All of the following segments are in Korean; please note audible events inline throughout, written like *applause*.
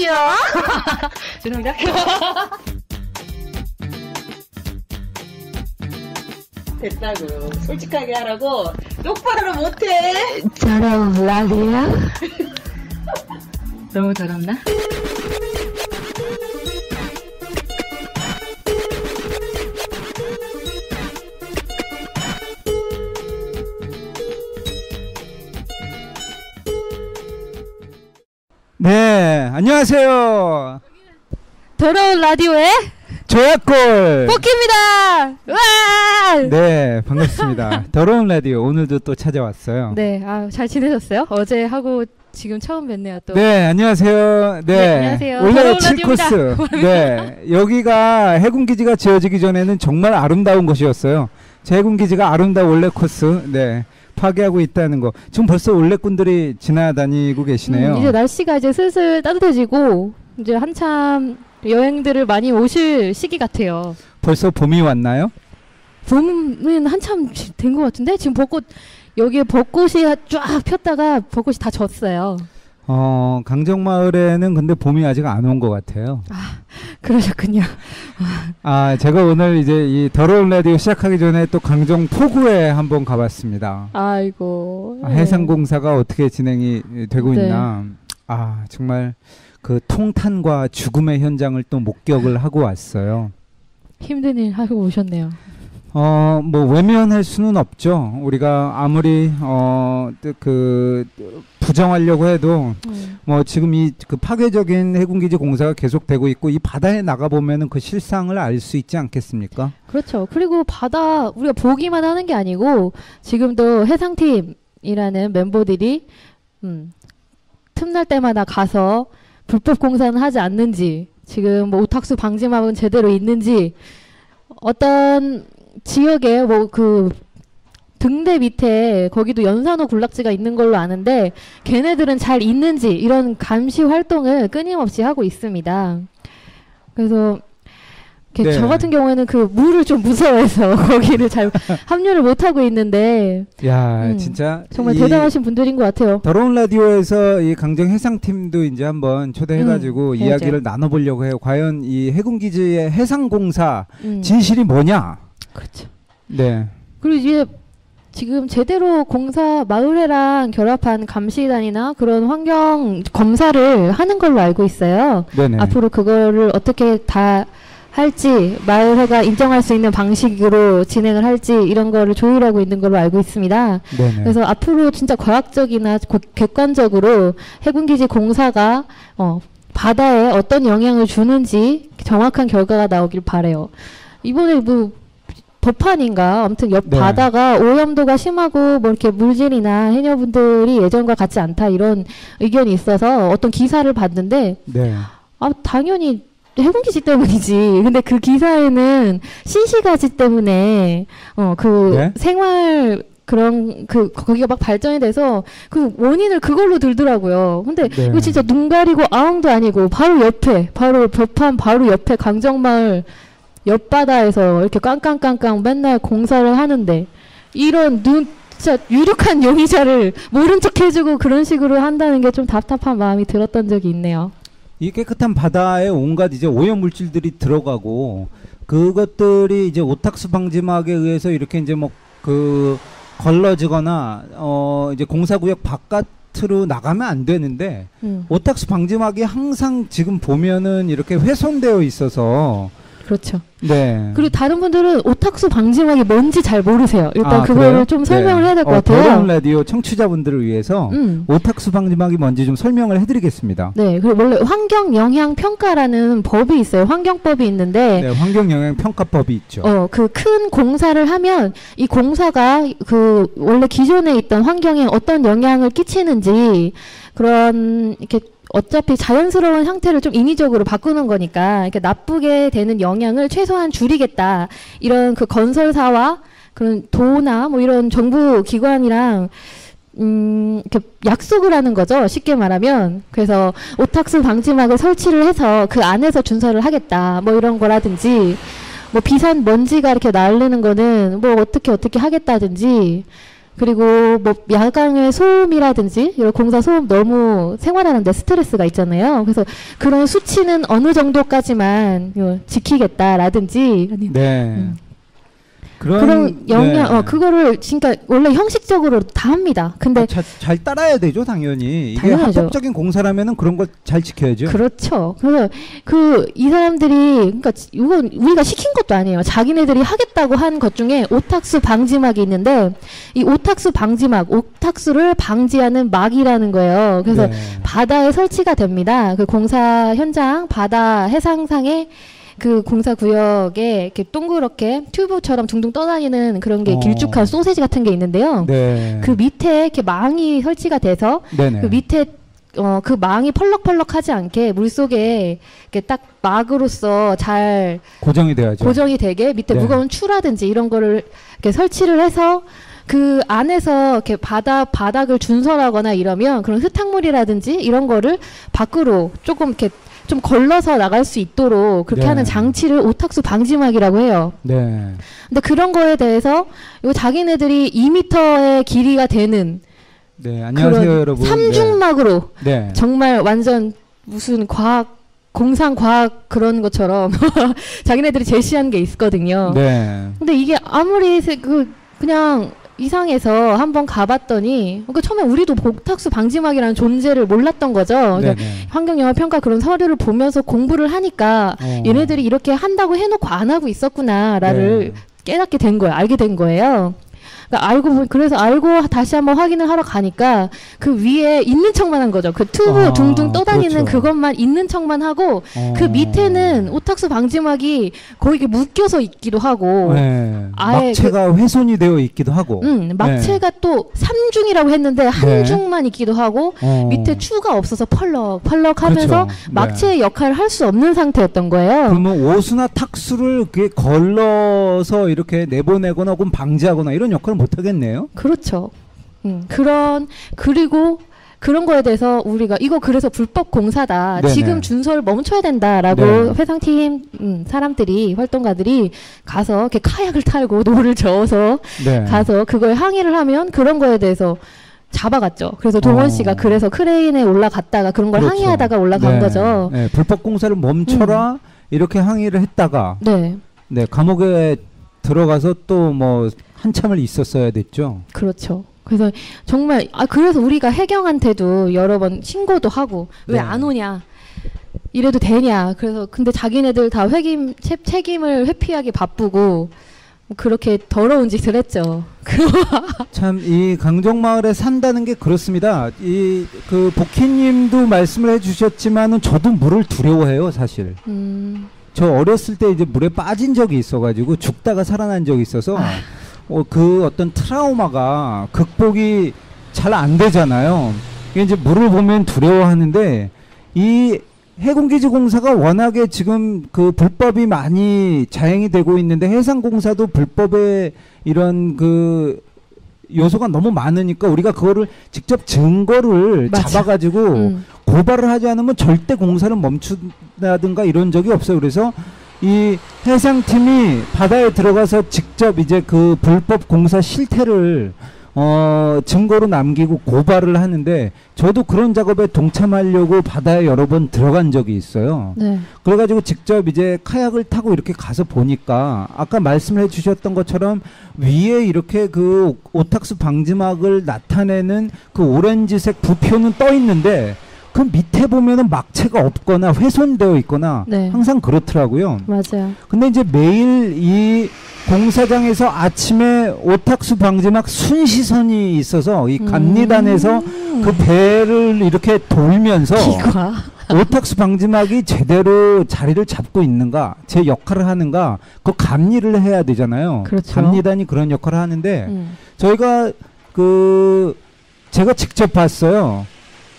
라디오. 죄송합니다. 됐다고. 솔직하게 하라고. 똑바로 못해. 더러운 라디오. *laughs* 너무 더럽나? 안녕하세요. 더러운 라디오의 조약골. 포키입니다. 와! 네, 반갑습니다. *laughs* 더러운 라디오 오늘도 또 찾아왔어요. 네, 아, 잘 지내셨어요? 어제 하고 지금 처음 뵀네요, 또. 네, 안녕하세요. 네, 네, 안녕하세요. 원래 더러운 7코스. *laughs* 네, 여기가 해군 기지가 지어지기 전에는 정말 아름다운 곳이었어요. 제 해군 기지가 아름다운 원래 코스. 네. 파괴하고 있다는 거. 지금 벌써 원래꾼들이 지나다니고 계시네요. 음, 이제 날씨가 이제 슬슬 따뜻해지고 이제 한참 여행들을 많이 오실 시기 같아요. 벌써 봄이 왔나요? 봄은 한참 된 것 같은데 지금 벚꽃 여기에 벚꽃이 쫙 폈다가 벚꽃이 다 졌어요. 어, 강정마을에는 근데 봄이 아직 안 온 것 같아요. 그러셨군요. 아, 제가 오늘 이제 이 더러운 라디오 시작하기 전에 또 강정 포구에 한번 가봤습니다. 아이고. 아, 해상공사가 어떻게 진행이 되고 네. 있나. 아, 정말 그 통탄과 죽음의 현장을 또 목격을 하고 왔어요. 힘든 일 하고 오셨네요. 어, 뭐 외면할 수는 없죠. 우리가 아무리 어, 그 부정하려고 해도 음. 뭐 지금 이 그 파괴적인 해군기지 공사가 계속되고 있고 이 바다에 나가 보면은 그 실상을 알 수 있지 않겠습니까? 그렇죠. 그리고 바다 우리가 보기만 하는 게 아니고 지금도 해상팀이라는 멤버들이 음, 틈날 때마다 가서 불법 공사는 하지 않는지 지금 뭐 오탁수 방지막은 제대로 있는지 어떤 지역에 뭐그 등대 밑에 거기도 연산호 군락지가 있는 걸로 아는데 걔네들은 잘 있는지 이런 감시 활동을 끊임없이 하고 있습니다. 그래서 네. 저 같은 경우에는 그 물을 좀 무서워해서 *laughs* 거기를 잘 합류를 못 하고 있는데 야, 음, 진짜 정말 이 대단하신 분들인 것 같아요. 더러운 라디오에서 이 강정 해상팀도 이제 한번 초대해가지고 음, 이야기를 나눠보려고 해요. 과연 이 해군기지의 해상공사 음, 진실이 뭐냐? 그렇죠. 네. 그리고 이제 지금 제대로 공사 마을회랑 결합한 감시단이나 그런 환경 검사를 하는 걸로 알고 있어요. 네네. 앞으로 그거를 어떻게 다 할지 마을회가 인정할 수 있는 방식으로 진행을 할지 이런 거를 조율하고 있는 걸로 알고 있습니다. 네네. 그래서 앞으로 진짜 과학적이나 고- 객관적으로 해군기지 공사가 어, 바다에 어떤 영향을 주는지 정확한 결과가 나오길 바래요. 이번에 뭐 법한인가 아무튼 옆 네. 바다가 오염도가 심하고 뭐 이렇게 물질이나 해녀분들이 예전과 같지 않다 이런 의견이 있어서 어떤 기사를 봤는데 네. 아 당연히 해군기지 때문이지. 근데 그 기사에는 신시가지 때문에 어그 네? 생활 그런 그 거기가 막 발전이 돼서 그 원인을 그걸로 들더라고요. 근데 네. 이거 진짜 눈 가리고 아웅도 아니고 바로 옆에 바로 벽판 바로 옆에 강정마을 옆바다에서 이렇게 깡깡깡깡 맨날 공사를 하는데 이런 눈 진짜 유력한 *laughs* 용의자를 모른 척 해주고 그런 식으로 한다는 게 좀 답답한 마음이 들었던 적이 있네요. 이 깨끗한 바다에 온갖 이제 오염 물질들이 들어가고 그것들이 이제 오탁수 방지막에 의해서 이렇게 이제 뭐 그 걸러지거나 어 이제 공사구역 바깥 으로 나가면 안 되는데 음. 오탁수 방지막이 항상 지금 보면은 이렇게 훼손되어 있어서 그렇죠. 네. 그리고 다른 분들은 오탁수 방지막이 뭔지 잘 모르세요. 일단 아, 그거를? 좀 설명을 네. 해야 될것 어, 같아요. 더러운 라디오 청취자분들을 위해서 음. 오탁수 방지막이 뭔지 좀 설명을 해드리겠습니다. 네, 그리고 원래 환경 영향 평가라는 법이 있어요. 환경법이 있는데 네, 환경 영향 평가법이 있죠. 어, 그 큰 공사를 하면 이 공사가 그 원래 기존에 있던 환경에 어떤 영향을 끼치는지 그런 이렇게 어차피 자연스러운 상태를 좀 인위적으로 바꾸는 거니까 이렇게 나쁘게 되는 영향을 최소한 줄이겠다. 이런 그 건설사와 그런 도나 뭐 이런 정부 기관이랑 음, 이렇게 약속을 하는 거죠. 쉽게 말하면. 그래서 오탁수 방지막을 설치를 해서 그 안에서 준설을 하겠다. 뭐 이런 거라든지, 뭐 비산 먼지가 이렇게 날리는 거는 뭐 어떻게 어떻게 하겠다든지, 그리고 뭐 야간의 소음이라든지 이런 공사 소음 너무 생활하는데 스트레스가 있잖아요. 그래서 그런 수치는 어느 정도까지만 요 지키겠다라든지 네. 음. 그런, 그런 영향, 네. 어 그거를 그러니까 원래 형식적으로 다 합니다. 근데 아, 자, 잘 따라야 되죠, 당연히. 이게 당연하죠. 합법적인 공사라면은 그런 걸 잘 지켜야죠. 그렇죠. 그래서 그 이 사람들이 그러니까 이건 우리가 시킨 것도 아니에요. 자기네들이 하겠다고 한 것 중에 오탁수 방지막이 있는데 이 오탁수 방지막, 오탁수를 방지하는 막이라는 거예요. 그래서 네. 바다에 설치가 됩니다. 그 공사 현장 바다 해상상에 그 공사 구역에 이렇게 동그랗게 튜브처럼 둥둥 떠다니는 그런 게 어. 길쭉한 소세지 같은 게 있는데요. 네. 그 밑에 이렇게 망이 설치가 돼서 네네. 그 밑에 어 그 망이 펄럭펄럭하지 않게 물 속에 이렇게 딱 막으로서 잘 고정이 돼야죠. 고정이 되게 밑에 네. 무거운 추라든지 이런 거를 이렇게 설치를 해서 그 안에서 이렇게 바다 바닥을 준설하거나 이러면 그런 흙탕물이라든지 이런 거를 밖으로 조금 이렇게 좀 걸러서 나갈 수 있도록 그렇게 네. 하는 장치를 오탁수 방지막이라고 해요. 네. 근데 그런 거에 대해서 요 자기네들이 2m의 길이가 되는 네. 안녕하세요, 그런 여러분. 삼중막으로 네. 네. 정말 완전 무슨 과학 공상 과학 그런 것처럼 *laughs* 자기네들이 제시한 게 있거든요. 네. 근데 이게 아무리 세- 그 그냥 이상해서 한번 가봤더니 그 처음에 우리도 복탁수 방지막이라는 존재를 몰랐던 거죠. 그러니까 네네. 환경영향 평가 그런 서류를 보면서 공부를 하니까 어. 얘네들이 이렇게 한다고 해놓고 안 하고 있었구나라를 네. 깨닫게 된 거예요. 알게 된 거예요. 그러니까 알고 보니 그래서 알고 다시 한번 확인을 하러 가니까 그 위에 있는 척만 한 거죠. 그 튜브 아, 둥둥 떠다니는 그렇죠. 그것만 있는 척만 하고 어. 그 밑에는 오탁수 방지막이 거의 이렇게 묶여서 있기도 하고 네. 아예 막체가 훼손이 되어 있기도 하고. 음, 막체가 또 3중이라고 했는데 한 네. 중만 있기도 하고 어. 밑에 추가 없어서 펄럭 펄럭 하면서 그렇죠. 막체의 역할을 할 수 없는 상태였던 거예요. 그러면 오수나 탁수를 그게 걸러서 이렇게 내보내거나 혹은 방지하거나 이런 역할을 못 하겠네요. 그렇죠. 음, 그런 그리고 그런 거에 대해서 우리가 이거 그래서 불법 공사다. 네네. 지금 준설 멈춰야 된다라고 네. 해상팀 음, 사람들이 활동가들이 가서 이렇게 카약을 타고 노를 저어서 네. 가서 그걸 항의를 하면 그런 거에 대해서 잡아갔죠. 그래서 동원 어. 씨가 그래서 크레인에 올라갔다가 그런 걸 그렇죠. 항의하다가 올라간 네. 거죠. 음. 네, 불법 공사를 멈춰라 이렇게 항의를 했다가 네, 네 감옥에 들어가서 또뭐 한참을 있었어야 됐죠. 그렇죠. 그래서 정말 아 그래서 우리가 해경한테도 여러 번 신고도 하고 네. 왜안 오냐 이래도 되냐 그래서 근데 자기네들 다 책임 책- 책임을 회피하기 바쁘고 그렇게 더러운 짓을 했죠. *laughs* 참 이 강정마을에 산다는 게 그렇습니다. 이 그 복희님도 말씀을 해주셨지만은 저도 물을 두려워해요, 사실. 음, 저 어렸을 때 이제 물에 빠진 적이 있어가지고 죽다가 살아난 적이 있어서 아. 어, 그 어떤 트라우마가 극복이 잘 안 되잖아요. 이게 이제 물을 보면 두려워하는데 이 해군기지 공사가 워낙에 지금 그 불법이 많이 자행이 되고 있는데 해상공사도 불법의 이런 그 요소가 너무 많으니까 우리가 그거를 직접 증거를 맞아. 잡아가지고 음, 고발을 하지 않으면 절대 공사를 멈춘다든가 이런 적이 없어요. 그래서 이 해상팀이 바다에 들어가서 직접 이제 그 불법 공사 실태를 어 증거로 남기고 고발을 하는데 저도 그런 작업에 동참하려고 바다에 여러 번 들어간 적이 있어요. 네, 그래가지고 직접 이제 카약을 타고 이렇게 가서 보니까 아까 말씀해 주셨던 것처럼 위에 이렇게 그 오탁수 방지막을 나타내는 그 오렌지색 부표는 떠 있는데 그그 밑에 보면은 막체가 없거나 훼손되어 있거나 네. 항상 그렇더라고요. 맞아요. 근데 이제 매일 이 공사장에서 아침에 오탁수 방지막 순시선이 있어서 이 감리단에서 음. 그 배를 이렇게 돌면서 기과. 오탁수 방지막이 제대로 자리를 잡고 있는가, 제 역할을 하는가, 그 감리를 해야 되잖아요. 그렇죠. 감리단이 그런 역할을 하는데 음. 저희가 그 제가 직접 봤어요.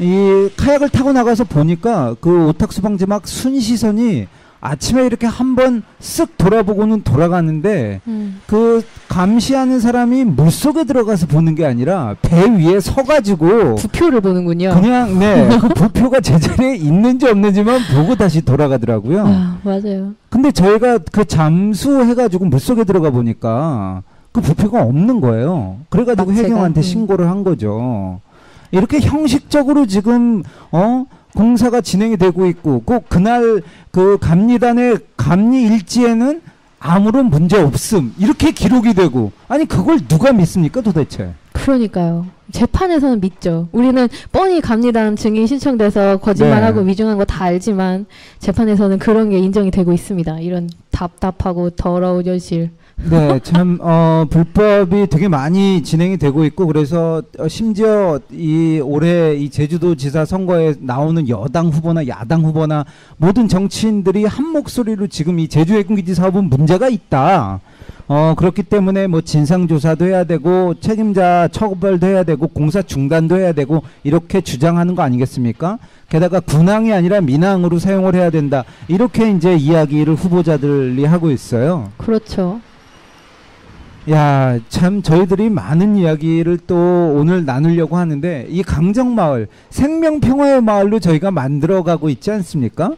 이 카약을 타고 나가서 보니까 그 오탁수 방지막 순시선이 아침에 이렇게 한번 쓱 돌아보고는 돌아가는데 음. 그 감시하는 사람이 물 속에 들어가서 보는 게 아니라 배 위에 서가지고 부표를 보는군요. 그냥 네그 *laughs* 부표가 제자리에 있는지 없는지만 보고 다시 돌아가더라고요. 아, 맞아요. 근데 저희가 그 잠수해가지고 물 속에 들어가 보니까 그 부표가 없는 거예요. 그래가지고? 해경한테 음. 신고를 한 거죠. 이렇게 형식적으로 지금 어 공사가 진행이 되고 있고 꼭 그날 그 감리단의 감리 일지에는 아무런 문제 없음 이렇게 기록이 되고 아니 그걸 누가 믿습니까 도대체? 그러니까요. 재판에서는 믿죠. 우리는 뻔히 감리단 증인 신청돼서 거짓말하고 네. 위중한 거 다 알지만 재판에서는 그런 게 인정이 되고 있습니다. 이런 답답하고 더러운 현실. 네, 참, 어, 불법이 되게 많이 진행이 되고 있고, 그래서, 어, 심지어, 이, 올해 이 제주도지사 선거에 나오는 여당 후보나 야당 후보나 모든 정치인들이 한 목소리로 지금 이 제주 해군기지 사업은 문제가 있다. 어, 그렇기 때문에 뭐 진상조사도 해야 되고, 책임자 처벌도 해야 되고, 공사 중단도 해야 되고, 이렇게 주장하는 거 아니겠습니까? 게다가 군항이 아니라 민항으로 사용을 해야 된다. 이렇게 이제 이야기를 후보자들이 하고 있어요. 그렇죠. 야, 참 저희들이 많은 이야기를 또 오늘 나누려고 하는데 이 강정 마을 생명 평화의 마을로 저희가 만들어 가고 있지 않습니까?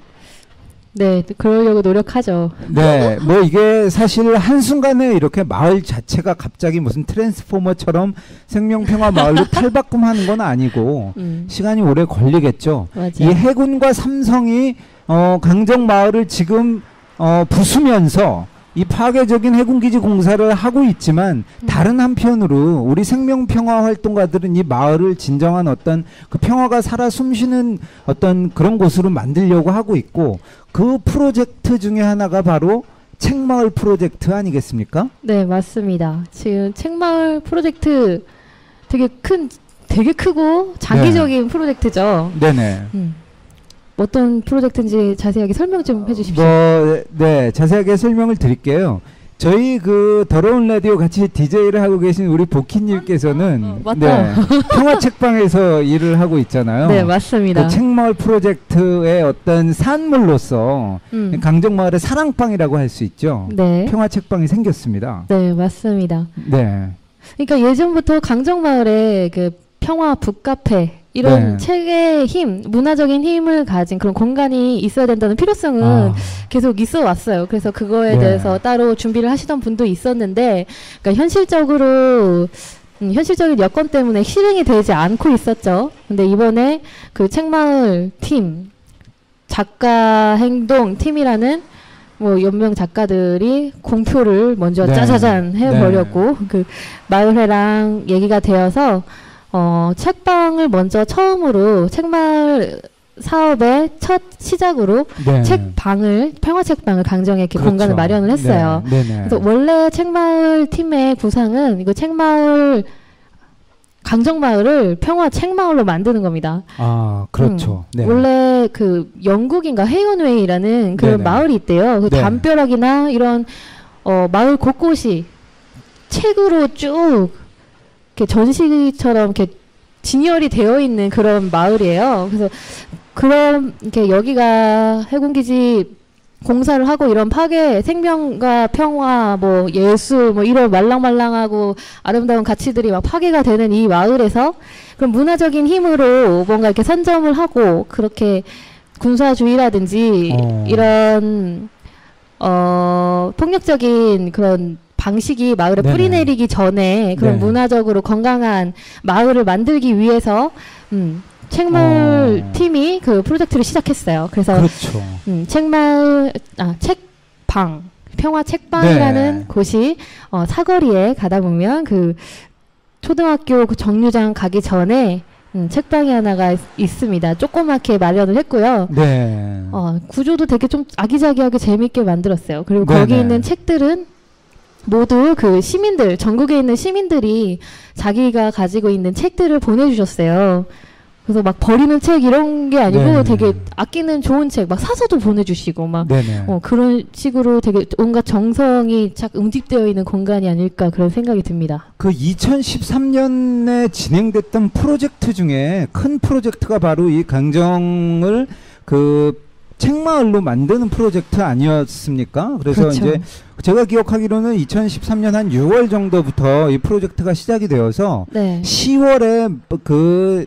네, 그러려고 노력하죠. 네, 뭐 이게 사실 한순간에 이렇게 마을 자체가 갑자기 무슨 트랜스포머처럼 생명평화 마을로 *laughs* 탈바꿈하는 건 아니고 음, 시간이 오래 걸리겠죠. 맞아요. 이 해군과 삼성이 어, 강정 마을을 지금 어, 부수면서 이 파괴적인 해군기지 공사를 하고 있지만 음. 다른 한편으로 우리 생명평화 활동가들은 이 마을을 진정한 어떤 그 평화가 살아 숨쉬는 어떤 그런 곳으로 만들려고 하고 있고 그 프로젝트 중에 하나가 바로 책마을 프로젝트 아니겠습니까? 네, 맞습니다. 지금 책마을 프로젝트 되게 큰, 되게 크고 장기적인 프로젝트죠. 네네. 음. 어떤 프로젝트인지 자세하게 설명 좀 해주십시오. 뭐, 네, 자세하게 설명을 드릴게요. 저희 그 더러운 라디오 같이 DJ를 하고 계신 우리 보키님께서는 어, 맞다. 네, 평화 책방에서 *laughs* 일을 하고 있잖아요. 네, 맞습니다. 그 책마을 프로젝트의 어떤 산물로서 음. 강정마을의 사랑방이라고 할 수 있죠. 네. 평화 책방이 생겼습니다. 네, 맞습니다. 네. 그러니까 예전부터 강정마을에 그 평화 북카페 이런 네. 책의 힘, 문화적인 힘을 가진 그런 공간이 있어야 된다는 필요성은 아, 계속 있어 왔어요. 그래서 그거에 네. 대해서 따로 준비를 하시던 분도 있었는데, 그러니까 현실적으로 음, 현실적인 여건 때문에 실행이 되지 않고 있었죠. 근데 이번에 그 책마을 팀 작가 행동 팀이라는 뭐 연명 작가들이 공표를 먼저 네. 짜자잔 해버렸고 그 마을회랑 얘기가 되어서 어 책방을 먼저 처음으로 책마을 사업의 첫 시작으로 네. 책방을 평화 책방을 강정에 이렇게 그렇죠. 공간을 마련을 했어요. 네, 네, 네. 그래서 원래 책마을 팀의 구상은 이거 책마을 강정마을을 평화 책마을로 만드는 겁니다. 아, 그렇죠. 네. 음. 원래 그 영국인가 헤이온웨이라는 그런 네네. 마을이 있대요. 그 네. 담벼락이나 이런 어, 마을 곳곳이 책으로 쭉 이렇게 전시처럼 이렇게 진열이 되어 있는 그런 마을이에요. 그래서 그런 이렇게 여기가 해군기지 공사를 하고 이런 파괴 생명과 평화 뭐 예술 뭐 이런 말랑말랑하고 아름다운 가치들이 막 파괴가 되는 이 마을에서 그런 문화적인 힘으로 뭔가 이렇게 선점을 하고 그렇게 군사주의라든지 어. 이런 어 폭력적인 그런 방식이 마을에 네네. 뿌리 내리기 전에 그런 네. 문화적으로 건강한 마을을 만들기 위해서 음 책마을 어. 팀이 그 프로젝트를 시작했어요. 그래서 그렇죠. 음, 책마을 아 책방 평화 책방이라는 네. 곳이 어, 사거리에 가다 보면 그 초등학교 그 정류장 가기 전에 음, 책방이 하나가 있, 있습니다. 조그맣게 마련을 했고요. 네. 어, 구조도 되게 좀 아기자기하게 재밌게 만들었어요. 그리고 네네. 거기 있는 책들은 모두 그 시민들, 전국에 있는 시민들이 자기가 가지고 있는 책들을 보내주셨어요. 그래서 막 버리는 책 이런 게 아니고 네. 되게 아끼는 좋은 책 막 사서도 보내주시고 막 네네. 어, 그런 식으로 되게 온갖 정성이 착 응집되어 있는 공간이 아닐까 그런 생각이 듭니다. 그 2013년에 진행됐던 프로젝트 중에 큰 프로젝트가 바로 이 강정을 그 책마을로 만드는 프로젝트 아니었습니까? 그래서 그렇죠. 이제 제가 기억하기로는 2013년 한 6월 정도부터 이 프로젝트가 시작이 되어서 네. 10월에 그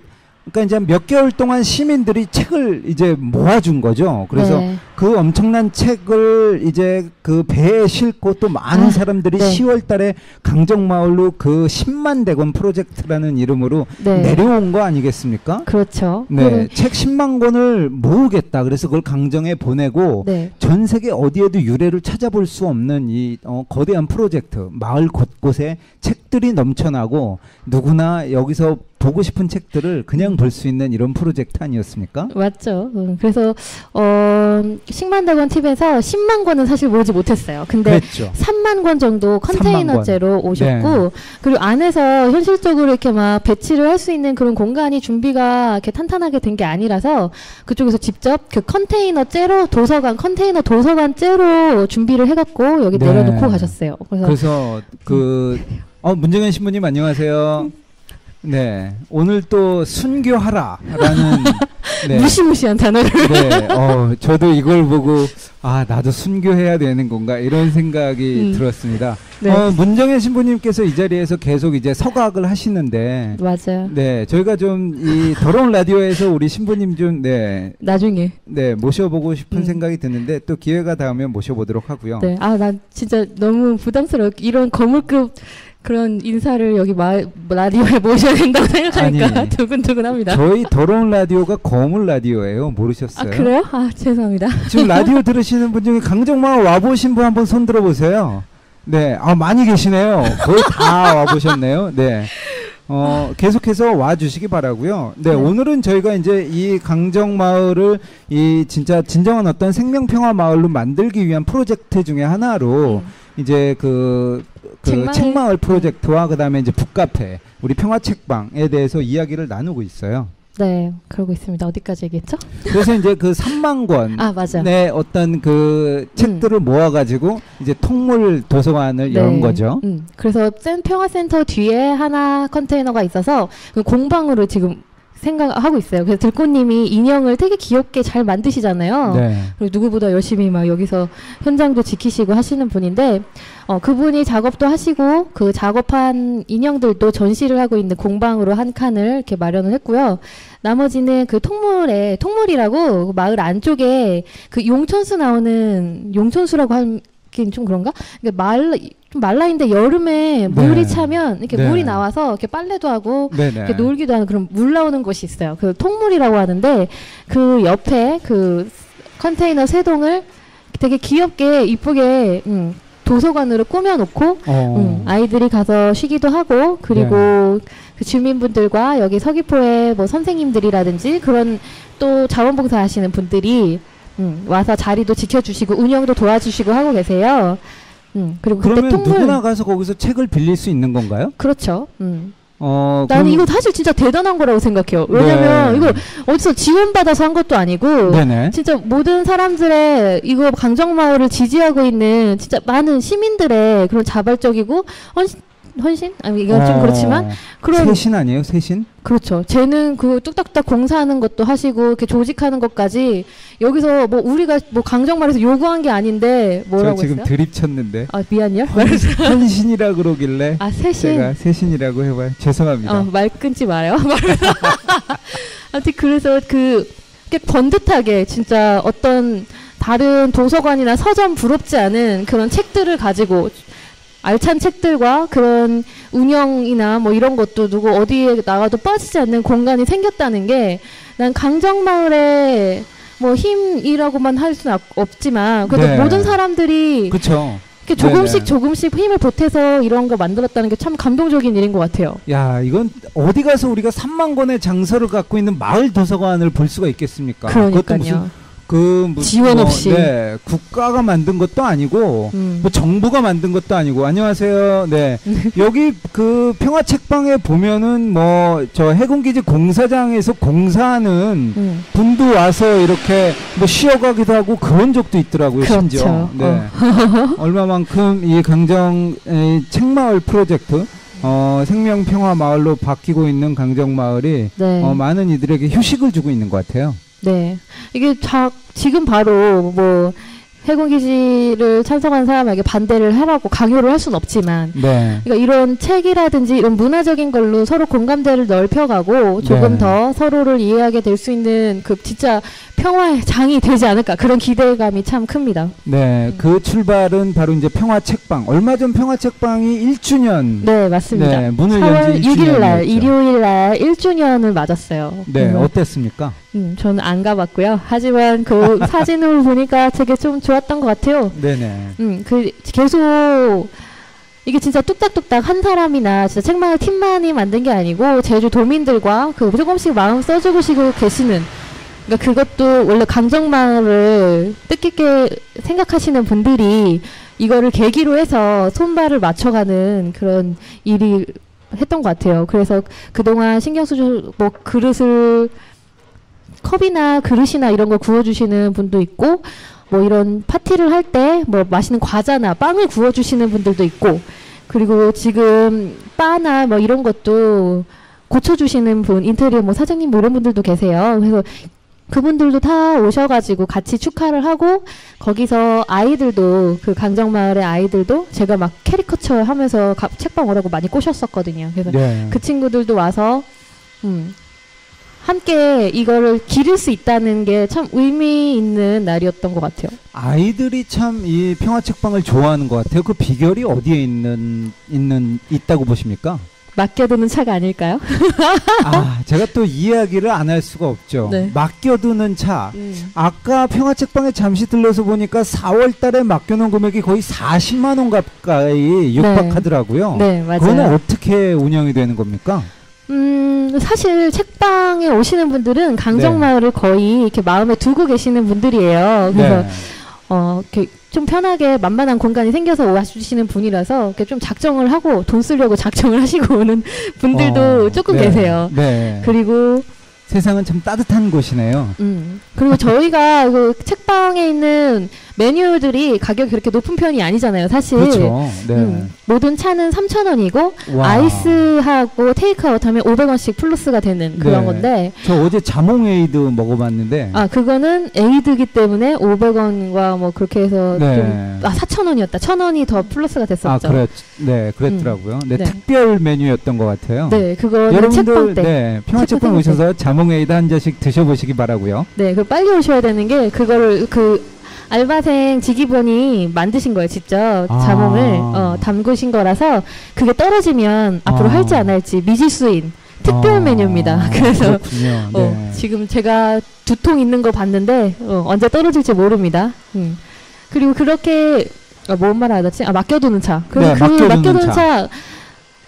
그러니까 이제 몇 개월 동안 시민들이 책을 이제 모아준 거죠. 그래서 네. 그 엄청난 책을 이제 그 배에 싣고 또 많은 아, 사람들이 네. 10월 달에 강정마을로 그 10만 대권 프로젝트라는 이름으로 네. 내려온 거 아니겠습니까? 그렇죠. 네. 책 10만 권을 모으겠다. 그래서 그걸 강정에 보내고 네. 전 세계 어디에도 유래를 찾아볼 수 없는 이 어, 거대한 프로젝트 마을 곳곳에 책들이 넘쳐나고 누구나 여기서 보고 싶은 책들을 그냥 볼 수 있는 이런 프로젝트 아니었습니까? 맞죠. 음, 그래서 어, 식만대권 팁에서 10만 권은 사실 모으지 못했어요. 근데 그랬죠. 3만 권 정도 컨테이너째로 오셨고 네. 그리고 안에서 현실적으로 이렇게 막 배치를 할 수 있는 그런 공간이 준비가 이렇게 탄탄하게 된 게 아니라서 그쪽에서 직접 그 컨테이너째로 도서관 컨테이너 도서관째로 준비를 해갖고 여기 네. 내려놓고 가셨어요. 그래서 그래서 그 어, 문정현 신부님 안녕하세요. 네 오늘 또 순교하라라는 *laughs* 네. 무시무시한 단어를 네, 어, 저도 이걸 보고 아 나도 순교해야 되는 건가 이런 생각이 음. 들었습니다. 네. 어, 문정현 신부님께서 이 자리에서 계속 이제 서각을 하시는데, 맞아요. 네 저희가 좀 이 더러운 라디오에서 우리 신부님 좀 네. 나중에 네 모셔보고 싶은 음. 생각이 드는데 또 기회가 닿으면 모셔보도록 하고요. 네, 아, 나 진짜 너무 부담스러워. 이런 거물급 그런 인사를 여기 마, 라디오에 *laughs* 모셔야 된다고 생각하니까 아니, 두근두근합니다. 저희 더러운 라디오가 거물 라디오예요. 아, 모르셨어요? 그래요? 아, 죄송합니다. 지금 *laughs* 라디오 들으시는 분 중에 강정마을 와보신 분 한번 손 들어보세요. 네, 아 많이 계시네요. 거의 다 *laughs* 와보셨네요. 네. 어, 계속해서 와 주시기 바라고요. 네, 네. 오늘은 저희가 이제 이 강정 마을을 이 진짜 진정한 어떤 생명 평화 마을로 만들기 위한 프로젝트 중에 하나로 이제 그, 그 책마을. 책마을 프로젝트와 그다음에 이제 북카페 우리 평화책방에 대해서 이야기를 나누고 있어요. 네, 그러고 있습니다. 어디까지 얘기했죠? 그래서 이제 그 3만 권 *laughs* 아. 네, 어떤 그 책들을 모아가지고 이제 통물 도서관을 연 거죠. 음, 그래서 센 평화센터 뒤에 하나 컨테이너가 있어서 그 공방으로 지금 생각하고 있어요. 그래서 들꽃님이 인형을 되게 귀엽게 잘 만드시잖아요. 네. 그리고 누구보다 열심히 막 여기서 현장도 지키시고 하시는 분인데 어 그분이 작업도 하시고 그 작업한 인형들도 전시를 하고 있는 공방으로 한 칸을 이렇게 마련을 했고요. 나머지는 그 통물에 통물이라고 그 마을 안쪽에 그 용천수 나오는 용천수라고 하긴 좀 그런가? 그러니까 말라 좀 말라 있는데 여름에 물이 네. 차면 이렇게 네. 물이 나와서 이렇게 빨래도 하고 네네. 이렇게 놀기도 하는 그런 물 나오는 곳이 있어요. 그 통물이라고 하는데 그 옆에 그 컨테이너 세 동을 되게 귀엽게 이쁘게 음, 도서관으로 꾸며놓고 어. 음, 아이들이 가서 쉬기도 하고 그리고 그 주민분들과 여기 서귀포의 뭐 선생님들이라든지 그런 또 자원봉사 하시는 분들이 음, 와서 자리도 지켜주시고 운영도 도와주시고 하고 계세요. 음, 그리고 그때 그러면 통물 누구나 가서 거기서 책을 빌릴 수 있는 건가요? 그렇죠. 음. 어, 나는 이거 사실 진짜 대단한 거라고 생각해요. 왜냐면 네. 이걸 어디서 지원받아서 한 것도 아니고 네네. 진짜 모든 사람들의 이거 강정마을을 지지하고 있는 진짜 많은 시민들의 그런 자발적이고 헌신, 헌신? 아니 이건 좀 어, 그렇지만 그런 세신 아니에요? 세신? 그렇죠. 쟤는 그 뚝딱뚝딱 공사하는 것도 하시고 이렇게 조직하는 것까지 여기서 뭐 우리가 뭐 강정마을에서 요구한 게 아닌데 저 뭐라고 지금 했어요? 드립 쳤는데 아 미안해요. 헌신이라 그러길래 아 셋이 제가 세신이라고 해봐요. 죄송합니다. 어, 말 끊지 말아요. *laughs* 아무튼 그래서 그 번듯하게 진짜 어떤 다른 도서관이나 서점 부럽지 않은 그런 책들을 가지고 알찬 책들과 그런 운영이나 뭐 이런 것도 누구 어디에 나가도 빠지지 않는 공간이 생겼다는 게 난 강정마을의 뭐 힘이라고만 할 수는 없- 없지만 그래도 네. 모든 사람들이 그렇죠. 이렇게 조금씩 네네. 조금씩 힘을 보태서 이런 거 만들었다는 게 참 감동적인 일인 것 같아요. 야, 이건 어디 가서 우리가 3만 권의 장서를 갖고 있는 마을 도서관을 볼 수가 있겠습니까? 그러니까요. 그 무슨 지원 뭐, 없이. 네, 국가가 만든 것도 아니고 음. 뭐 정부가 만든 것도 아니고 안녕하세요. 네. *laughs* 여기 그 평화 책방에 보면은 뭐 저 해군 기지 공사장에서 공사하는 음. 분도 와서 이렇게 뭐 쉬어가기도 하고 그런 적도 있더라고요. 그렇죠. 심지어. 네. *laughs* 얼마만큼 이 강정 에, 책마을 프로젝트 어, 생명평화 마을로 바뀌고 있는 강정 마을이 네. 어, 많은 이들에게 휴식을 주고 있는 것 같아요. 네. 이게 자, 지금 바로 뭐 해군 기지를 찬성한 사람에게 반대를 하라고 강요를 할 수는 없지만 네. 그러니까 이런 책이라든지 이런 문화적인 걸로 서로 공감대를 넓혀가고 조금 네. 더 서로를 이해하게 될 수 있는 그 진짜 평화의 장이 되지 않을까 그런 기대감이 참 큽니다. 네, 그 출발은 바로 이제 평화 책방. 얼마 전 평화 책방이 1주년. 네, 맞습니다. 네, 문을 4월 연지 6일 날 1주년이었죠. 일요일 날 1주년을 맞았어요. 네, 음, 어땠습니까? 음, 저는 안 가봤고요. 하지만 그 *laughs* 사진을 보니까 되게 좀 좋았던 것 같아요. 네네. 음, 그 계속 이게 진짜 뚝딱뚝딱 한 사람이나 진짜 책망을 팀만이 만든 게 아니고 제주 도민들과 그 조금씩 마음 써주고 시고 계시는 그러니까 그것도 원래 강정마을을 뜻깊게 생각하시는 분들이 이거를 계기로 해서 손발을 맞춰가는 그런 일이 했던 것 같아요. 그래서 그동안 신경 쓰주 뭐 그릇을 컵이나 그릇이나 이런 걸 구워주시는 분도 있고 뭐 이런 파티를 할 때 뭐 맛있는 과자나 빵을 구워주시는 분들도 있고 그리고 지금 바나 뭐 이런 것도 고쳐주시는 분 인테리어 뭐 사장님 뭐 이런 분들도 계세요. 그래서 그분들도 다 오셔가지고 같이 축하를 하고 거기서 아이들도 그 강정마을의 아이들도 제가 막 캐리커처 하면서 가- 책방 오라고 많이 꼬셨었거든요. 그래서 네. 그 친구들도 와서 음, 함께 이거를 기를 수 있다는 게 참 의미 있는 날이었던 것 같아요. 아이들이 참 이 평화 책방을 좋아하는 것 같아요. 그 비결이 어디에 있는 있는 있다고 보십니까? 맡겨두는 차가 아닐까요? *laughs* 아, 제가 또 이야기를 안 할 수가 없죠. 네. 맡겨두는 차. 음. 아까 평화책방에 잠시 들러서 보니까 4월 달에 맡겨놓은 금액이 거의 40만 원 가까이 육박하더라고요. 네, 그거는 맞아요. 어떻게 운영이 되는 겁니까? 음, 사실 책방에 오시는 분들은 강정마을을 거의 이렇게 마음에 두고 계시는 분들이에요. 그래서 네. 어, 이렇게 좀 편하게 만만한 공간이 생겨서 와주시는 분이라서 이렇게 좀 작정을 하고 돈 쓰려고 *laughs* 작정을 하시고 오는 분들도 어, 조금 네. 계세요. 네. 그리고 세상은 참 따뜻한 곳이네요. 음. 그리고 저희가 그 책방에 있는 메뉴들이 가격이 그렇게 높은 편이 아니잖아요, 사실. 그렇죠. 네. 음, 모든 차는 3,000원이고 와. 아이스하고 테이크아웃 하면 500원씩 플러스가 되는 그런 네. 건데 저 어제 자몽 에이드 먹어 봤는데. 아, 그거는 에이드기 때문에 500원과 뭐 그렇게 해서 네. 좀 아, 4,000원이었다. 1,000원이 더 플러스가 아, 됐었죠. 그랬, 네, 그랬더라고요. 네, 네. 특별 메뉴였던 것 같아요. 네, 그거는 여러분들, 책방 때. 네, 평화 책방 책방 때. 오셔서 자몽 에이드 한 잔씩 드셔보시기 바라고요. 네, 그 빨리 오셔야 되는 게 그거를 그 알바생 직위원이 만드신 거예요, 직접 아. 자몽을 어, 담그신 거라서 그게 떨어지면 앞으로 아. 할지 안 할지 미지수인 특별 아, 메뉴입니다. *laughs* 그래서. 어, 네. 지금 제가 두 통 있는 거 봤는데 어, 언제 떨어질지 모릅니다. 음. 그리고 그렇게 아, 뭔말 하지? 아 맡겨두는 차. 그래서 네, 그 맡겨두는 맡겨두는 차. 차.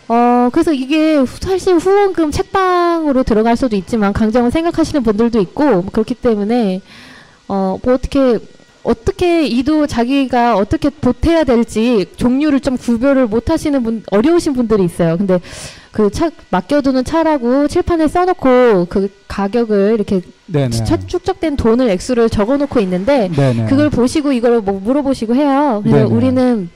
어 그래서 이게 후- 사실 후원금 책방으로 들어갈 수도 있지만 강정을 생각하시는 분들도 있고 뭐 그렇기 때문에 어 뭐 어떻게 어떻게 이도 자기가 어떻게 보태야 될지 종류를 좀 구별을 못 하시는 분 어려우신 분들이 있어요. 근데 그 차 맡겨두는 차라고 칠판에 써놓고 그 가격을 이렇게 네네. 추- 축적된 돈을 액수를 적어놓고 있는데 네네. 그걸 보시고 이걸 뭐 물어보시고 해요. 그래서 네네. 우리는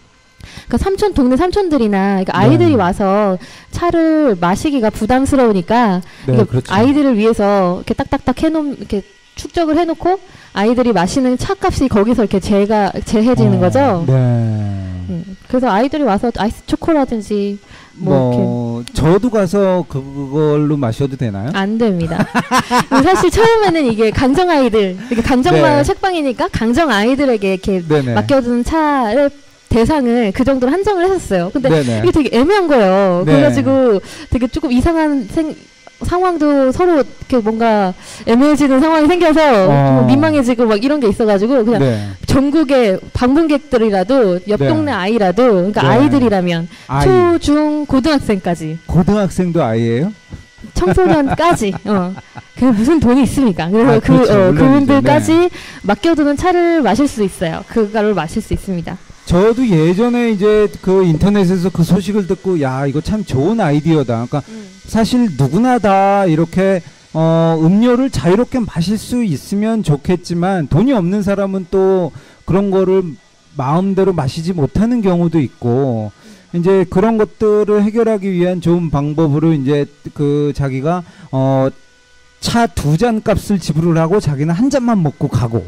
그 삼촌 동네 삼촌들이나 그러니까 아이들이 네. 와서 차를 마시기가 부담스러우니까 네, 그러니까 그렇죠. 아이들을 위해서 이렇게 딱딱딱 해놓 이렇게 축적을 해놓고 아이들이 마시는 차 값이 거기서 이렇게 제가 제해지는 어, 거죠. 네. 음, 그래서 아이들이 와서 아이스 초코라든지 뭐 뭐, 저도 가서 그걸로 마셔도 되나요? 안 됩니다. 사실 처음에는 이게 강정 아이들, 이게 강정마을 네. 책방이니까 강정 아이들에게 이렇게 네네. 맡겨둔 차를 대상을 그 정도로 한정을 했었어요. 근데 네네. 이게 되게 애매한 거예요. 네. 그래가지고 되게 조금 이상한 생, 상황도 서로 이렇게 뭔가 애매해지는 상황이 생겨서 어. 좀 민망해지고 막 이런 게 있어가지고 그냥 네. 전국의 방문객들이라도 옆 네. 동네 아이라도 그러니까 네. 아이들이라면 아이. 초, 중, 고등학생까지 고등학생도 아이예요? 청소년까지 *laughs* 어. 그 무슨 돈이 있습니까? 그래서 아, 그 그렇죠. 어. 그분들까지 맡겨두는 차를 마실 수 있어요. 그거를 마실 수 있습니다. 저도 예전에 이제 그 인터넷에서 그 소식을 듣고 야 이거 참 좋은 아이디어다. 그러니까 사실 누구나 다 이렇게 어 음료를 자유롭게 마실 수 있으면 좋겠지만 돈이 없는 사람은 또 그런 거를 마음대로 마시지 못하는 경우도 있고 이제 그런 것들을 해결하기 위한 좋은 방법으로 이제 그 자기가 어 차 두 잔 값을 지불을 하고 자기는 한 잔만 먹고 가고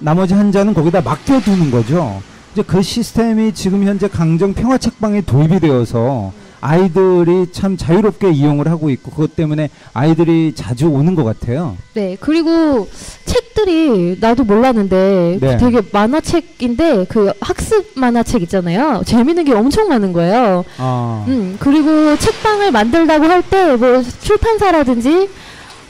나머지 한 잔은 거기다 맡겨두는 거죠. 이제 그 시스템이 지금 현재 강정 평화 책방에 도입이 되어서 아이들이 참 자유롭게 이용을 하고 있고 그것 때문에 아이들이 자주 오는 것 같아요. 네, 그리고 책들이 나도 몰랐는데 네. 되게 만화책인데 그 학습 만화책 있잖아요. 재밌는 게 엄청 많은 거예요. 아, 음, 그리고 책방을 만들다고 할 때 뭐 출판사라든지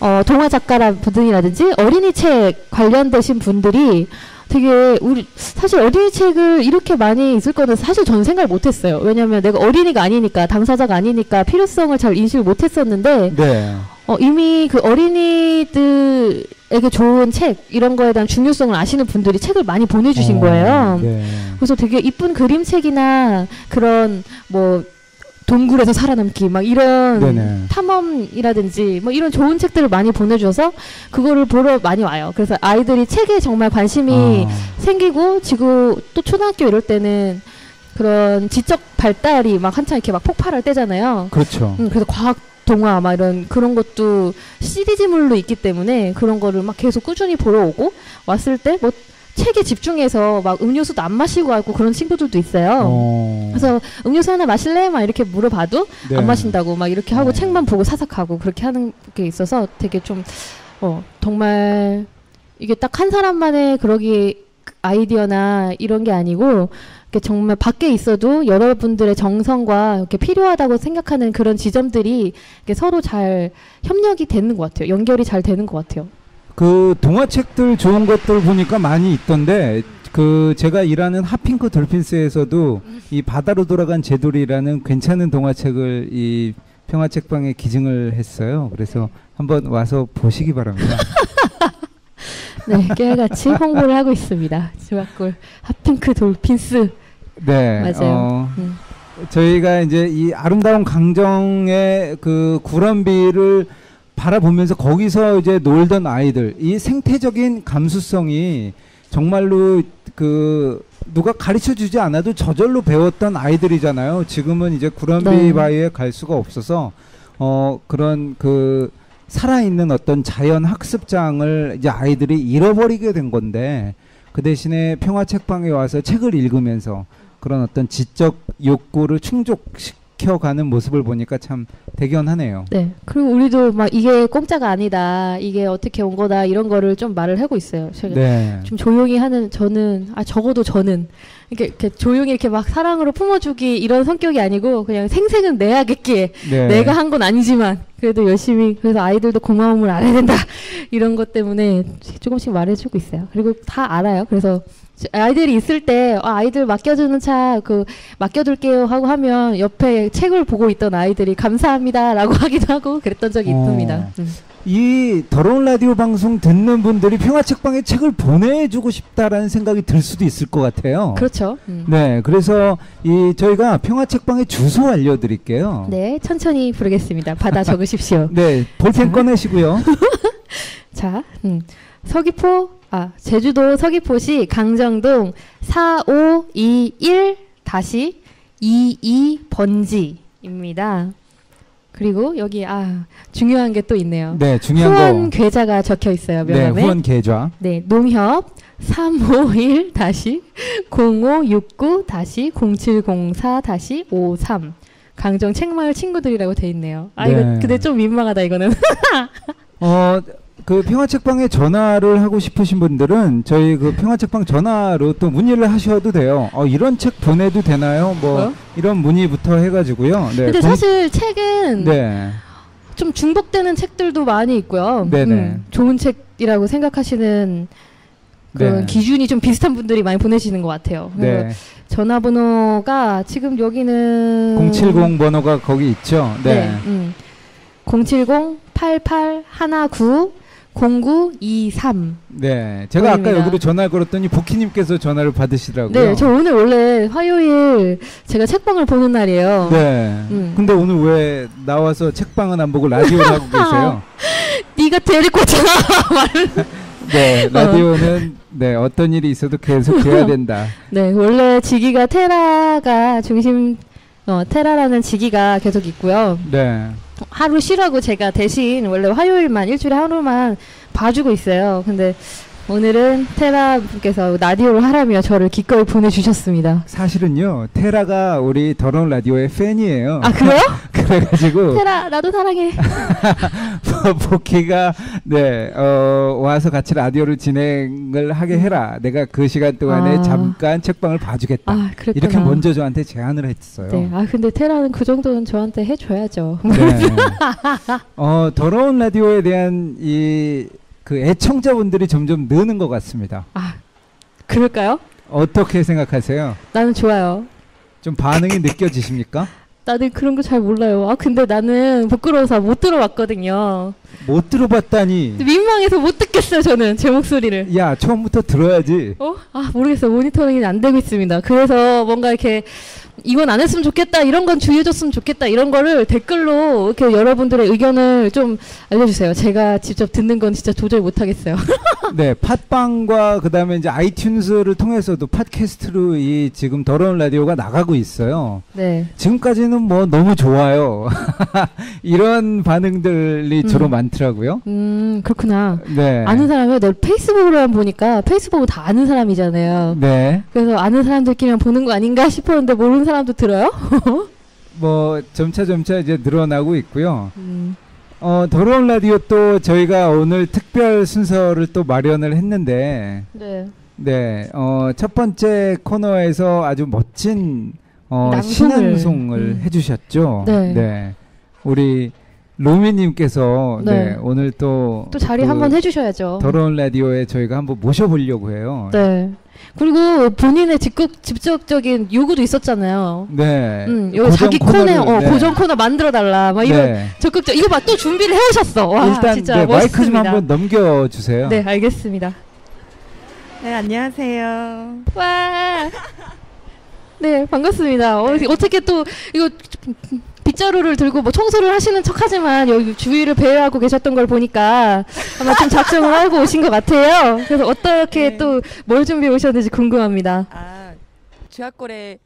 어, 동화 작가라 분들이라든지 어린이 책 관련되신 분들이 되게 우리 사실 어린이 책을 이렇게 많이 있을 거는 사실 저는 생각을 못했어요. 왜냐하면 내가 어린이가 아니니까 당사자가 아니니까 필요성을 잘 인식을 못했었는데 네. 어, 이미 그 어린이들에게 좋은 책 이런 거에 대한 중요성을 아시는 분들이 책을 많이 보내주신 어, 거예요. 네. 그래서 되게 이쁜 그림책이나 그런 뭐 동굴에서 살아남기 막 이런 네네. 탐험이라든지 뭐 이런 좋은 책들을 많이 보내줘서 그거를 보러 많이 와요. 그래서 아이들이 책에 정말 관심이 아, 생기고 지금 또 초등학교 이럴 때는 그런 지적 발달이 막 한창 이렇게 막 폭발할 때잖아요. 그렇죠. 음, 그래서 과학 동화 막 이런 그런 것도 시리즈물로 있기 때문에 그런 거를 막 계속 꾸준히 보러 오고 왔을 때뭐 책에 집중해서 막 음료수도 안 마시고 가고 그런 친구들도 있어요. 어, 그래서 음료수 하나 마실래? 막 이렇게 물어봐도 네. 안 마신다고 막 이렇게 하고 어. 책만 보고 사삭하고 그렇게 하는 게 있어서 되게 좀 어, 정말 이게 딱 한 사람만의 그러기 아이디어나 이런 게 아니고 정말 밖에 있어도 여러분들의 정성과 이렇게 필요하다고 생각하는 그런 지점들이 서로 잘 협력이 되는 것 같아요. 연결이 잘 되는 것 같아요. 그 동화책들 좋은 것들 보니까 많이 있던데 그 제가 일하는 하핑크 돌핀스에서도 이 바다로 돌아간 제돌이라는 괜찮은 동화책을 이 평화책방에 기증을 했어요. 그래서 한번 와서 보시기 바랍니다. *laughs* 네, 깨알같이 홍보를 하고 있습니다. 주악골 핫핑크 돌핀스. 네. 맞아요. 어, 음. 저희가 이제 이 아름다운 강정의 그 구럼비를 바라보면서 거기서 이제 놀던 아이들 이 생태적인 감수성이 정말로 그 누가 가르쳐 주지 않아도 저절로 배웠던 아이들이잖아요. 지금은 이제 구럼비 네. 바위에 갈 수가 없어서 어 그런 그 살아있는 어떤 자연 학습장을 이제 아이들이 잃어버리게 된 건데 그 대신에 평화 책방에 와서 책을 읽으면서 그런 어떤 지적 욕구를 충족시 켜가는 모습을 보니까 참 대견하네요. 네. 그리고 우리도 막 이게 공짜가 아니다. 이게 어떻게 온 거다. 이런 거를 좀 말을 하고 있어요. 제가 네. 좀 조용히 하는 저는 아 적어도 저는 이렇게, 이렇게 조용히 이렇게 막 사랑으로 품어주기 이런 성격이 아니고 그냥 생생은 내야겠기에 네. 내가 한 건 아니지만 그래도 열심히 그래서 아이들도 고마움을 알아야 된다 *laughs* 이런 것 때문에 조금씩 말해주고 있어요. 그리고 다 알아요. 그래서 아이들이 있을 때 아, 아이들 맡겨주는 차 그 맡겨둘게요 하고 하면 옆에 책을 보고 있던 아이들이 감사합니다라고 *laughs* 하기도 하고 그랬던 적이 어. 있습니다. 음. 이 더러운 라디오 방송 듣는 분들이 평화책방에 책을 보내주고 싶다라는 생각이 들 수도 있을 것 같아요. 그렇죠. 음. 네, 그래서 이 저희가 평화책방의 주소 알려드릴게요. 네, 천천히 부르겠습니다. 받아 적으십시오. *laughs* 네, 볼펜 자. 꺼내시고요. *laughs* 자, 음. 서귀포, 아, 제주도 서귀포시 강정동 4521 다시 22 번지입니다. 그리고 여기 아 중요한 게 또 있네요. 네, 중요한 후원 거. 계좌가 적혀 있어요 네, 명함에. 후원 계좌. 네, 농협 351 다시 0569 다시 0704 다시 53 강정 책마을 친구들이라고 돼 있네요. 아 이거 네. 근데 좀 민망하다 이거는. *laughs* 어, 그 평화책방에 전화를 하고 싶으신 분들은 저희 그 평화책방 전화로 또 문의를 하셔도 돼요. 어, 이런 책 보내도 되나요? 뭐 어? 이런 문의부터 해가지고요. 네, 근데 본- 사실 책은 네, 좀 중복되는 책들도 많이 있고요. 네네. 좋은 책이라고 생각하시는 그런 네. 기준이 좀 비슷한 분들이 많이 보내시는 것 같아요. 네. 전화번호가 지금 여기는 070 번호가 거기 있죠. 네. 음. 070-8819-0923. 네. 제가 아까 번호입니다. 여기로 전화 걸었더니 부키님께서 전화를 받으시더라고요. 네, 저 오늘 원래 화요일 제가 책방을 보는 날이에요. 네. 음. 근데 오늘 왜 나와서 책방은 안 보고 라디오를 하고 계세요? *laughs* 네가 데리고 왔잖아. *laughs* 네. 라디오는 네, 어떤 일이 있어도 계속 해야 *laughs* 된다. 네, 원래 직위가 테라가 중심 어, 테라라는 직위가 계속 있고요. 네. 하루 쉬라고 제가 대신 원래 화요일만 일주일에 하루만 봐주고 있어요. 근데 오늘은 테라 분께서 라디오를 하라며 저를 기꺼이 보내주셨습니다. 사실은요. 테라가 우리 더러운 라디오의 팬이에요. 아 그래요? *laughs* 그래가지고 테라 나도 사랑해. *laughs* 보키가 네 어, 와서 같이 라디오를 진행을 하게 해라. 내가 그 시간 동안에 아. 잠깐 책방을 봐주겠다. 아. 이렇게 먼저 저한테 제안을 했어요. 네, 아 근데 테라는 그 정도는 저한테 해줘야죠. 네. *laughs* 어, 더러운 라디오에 대한 이 그 애청자분들이 점점 느는 것 같습니다. 아 그럴까요? 어떻게 생각하세요? 나는 좋아요. 좀 반응이 느껴지십니까? 나는 그런 거 잘 몰라요. 아 근데 나는 부끄러워서 못 들어봤거든요. 못 들어봤다니. 민망해서 못 듣겠어요. 저는 제 목소리를. 야, 처음부터 들어야지. 어? 아 모르겠어요. 모니터링이 안 되고 있습니다. 그래서 뭔가 이렇게 이건 안 했으면 좋겠다. 이런 건 주의해줬으면 좋겠다. 이런 거를 댓글로 이렇게 여러분들의 의견을 좀 알려주세요. 제가 직접 듣는 건 진짜 도저히 못하겠어요. *laughs* 네, 팟빵과 그다음에 이제 아이튠즈를 통해서도 팟캐스트로 이 지금 더러운 라디오가 나가고 있어요. 네. 지금까지는 뭐 너무 좋아요. *laughs* 이런 반응들이 음. 주로 많더라고요. 음 그렇구나. 네. 아는 사람이 내 페이스북으로만 보니까 페이스북은 다 아는 사람이잖아요. 네. 그래서 아는 사람들끼리만 보는 거 아닌가 싶었는데 모르는 사람도 들어요? *laughs* 뭐 점차 점차 이제 늘어나고 있고요. 음. 어, 더러운 라디오 또 저희가 오늘 특별 순서를 또 마련을 했는데, 네. 네, 어, 첫 번째 코너에서 아주 멋진 어. 신앙송을 음. 해주셨죠. 네. 우리 로미님께서 네. 네. 오늘 또 또 자리 그 한번 해주셔야죠. 더러운 라디오에 저희가 한번 모셔보려고 해요. 네. 그리고 본인의 직접, 직접적인 요구도 있었잖아요. 네. 음, 자기 코너, 어, 네. 고정 코너 만들어 달라. 막 이런 네. 적극적. 이거 봐, 또 준비를 해오셨어. 와, 일단 진짜 네, 마이크 좀 멋있습니다. 한번 넘겨주세요. 네, 알겠습니다. 네, 안녕하세요. 와. 네, 반갑습니다. 어, 어떻게 또 이거 빗자루를 들고 뭐 청소를 하시는 척하지만 여기 주위를 배회하고 계셨던 걸 보니까 아마 좀 작정을 *laughs* 하고 오신 것 같아요. 그래서 어떻게 네. 또뭘 준비해 오셨는지 궁금합니다. 아, 주학골에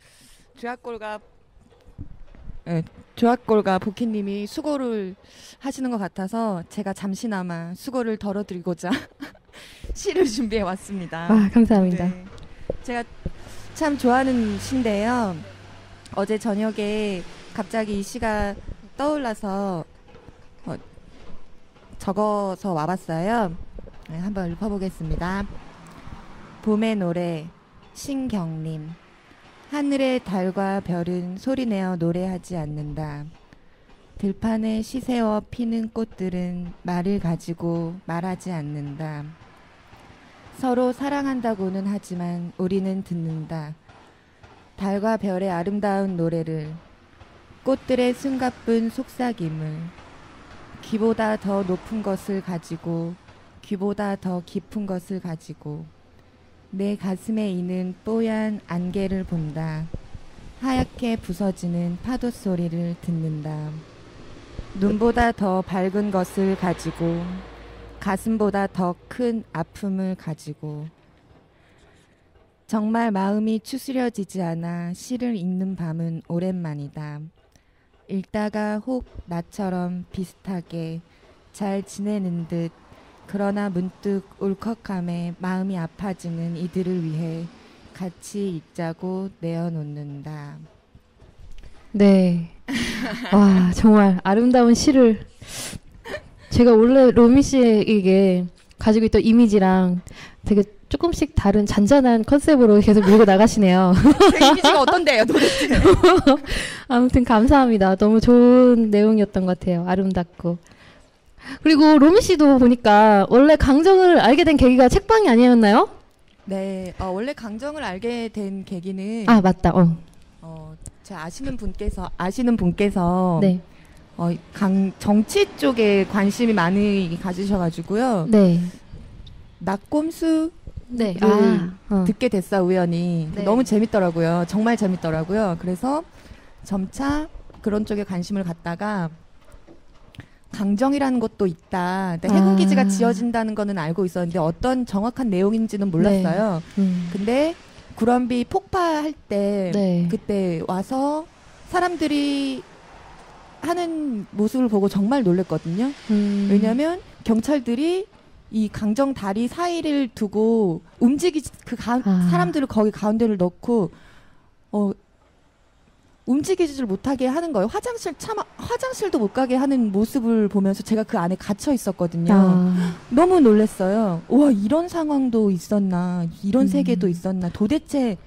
주학골과 네, 주학골과 보키님이 수고를 하시는 것 같아서 제가 잠시나마 수고를 덜어드리고자 *laughs* 시를 준비해 왔습니다. 아, 감사합니다. 네. 제가 참 좋아하는 시인데요. 어제 저녁에 갑자기 이 시가 떠올라서 어, 적어서 와봤어요. 네, 한번 읊어보겠습니다. 봄의 노래 신경림 하늘의 달과 별은 소리내어 노래하지 않는다. 들판에 시세워 피는 꽃들은 말을 가지고 말하지 않는다. 서로 사랑한다고는 하지만 우리는 듣는다. 달과 별의 아름다운 노래를 꽃들의 숨가쁜 속삭임을 귀보다 더 높은 것을 가지고 귀보다 더 깊은 것을 가지고 내 가슴에 있는 뽀얀 안개를 본다. 하얗게 부서지는 파도 소리를 듣는다. 눈보다 더 밝은 것을 가지고 가슴보다 더 큰 아픔을 가지고 정말 마음이 추스려지지 않아 시를 읽는 밤은 오랜만이다. 읽다가 혹 나처럼 비슷하게 잘 지내는 듯 그러나 문득 울컥함에 마음이 아파지는 이들을 위해 같이 읽자고 내어놓는다. 네. *laughs* 와, 정말 아름다운 시를 제가 원래 로미 씨에게 가지고 있던 이미지랑 되게 조금씩 다른 잔잔한 컨셉으로 계속 밀고 나가시네요. *laughs* 제 이미지가 어떤데요, 도대체? *laughs* 아무튼 감사합니다. 너무 좋은 내용이었던 것 같아요. 아름답고. 그리고 로미 씨도 보니까 원래 강정을 알게 된 계기가 책방이 아니었나요? 네, 어, 원래 강정을 알게 된 계기는 아 맞다. 어. 어, 제가 아시는 분께서 아시는 분께서 네. 어, 강 정치 쪽에 관심이 많이 가지셔가지고요. 네. 낙곰수 네. 네. 아. 어. 듣게 됐어 우연히 네. 너무 재밌더라고요. 정말 재밌더라고요. 그래서 점차 그런 쪽에 관심을 갖다가 강정이라는 것도 있다. 근데 해군 아. 기지가 지어진다는 거는 알고 있었는데 어떤 정확한 내용인지는 몰랐어요. 음. 근데 구럼비 폭파할 때 네. 그때 와서 사람들이 하는 모습을 보고 정말 놀랬거든요. 음. 왜냐하면 경찰들이 이 강정 다리 사이를 두고 움직이 그 가, 아. 사람들을 거기 가운데를 넣고 어 움직이지를 못하게 하는 거예요. 화장실 참 화장실도 못 가게 하는 모습을 보면서 제가 그 안에 갇혀 있었거든요. 아. 너무 놀랐어요. 와 이런 상황도 있었나, 이런 음. 세계도 있었나, 도대체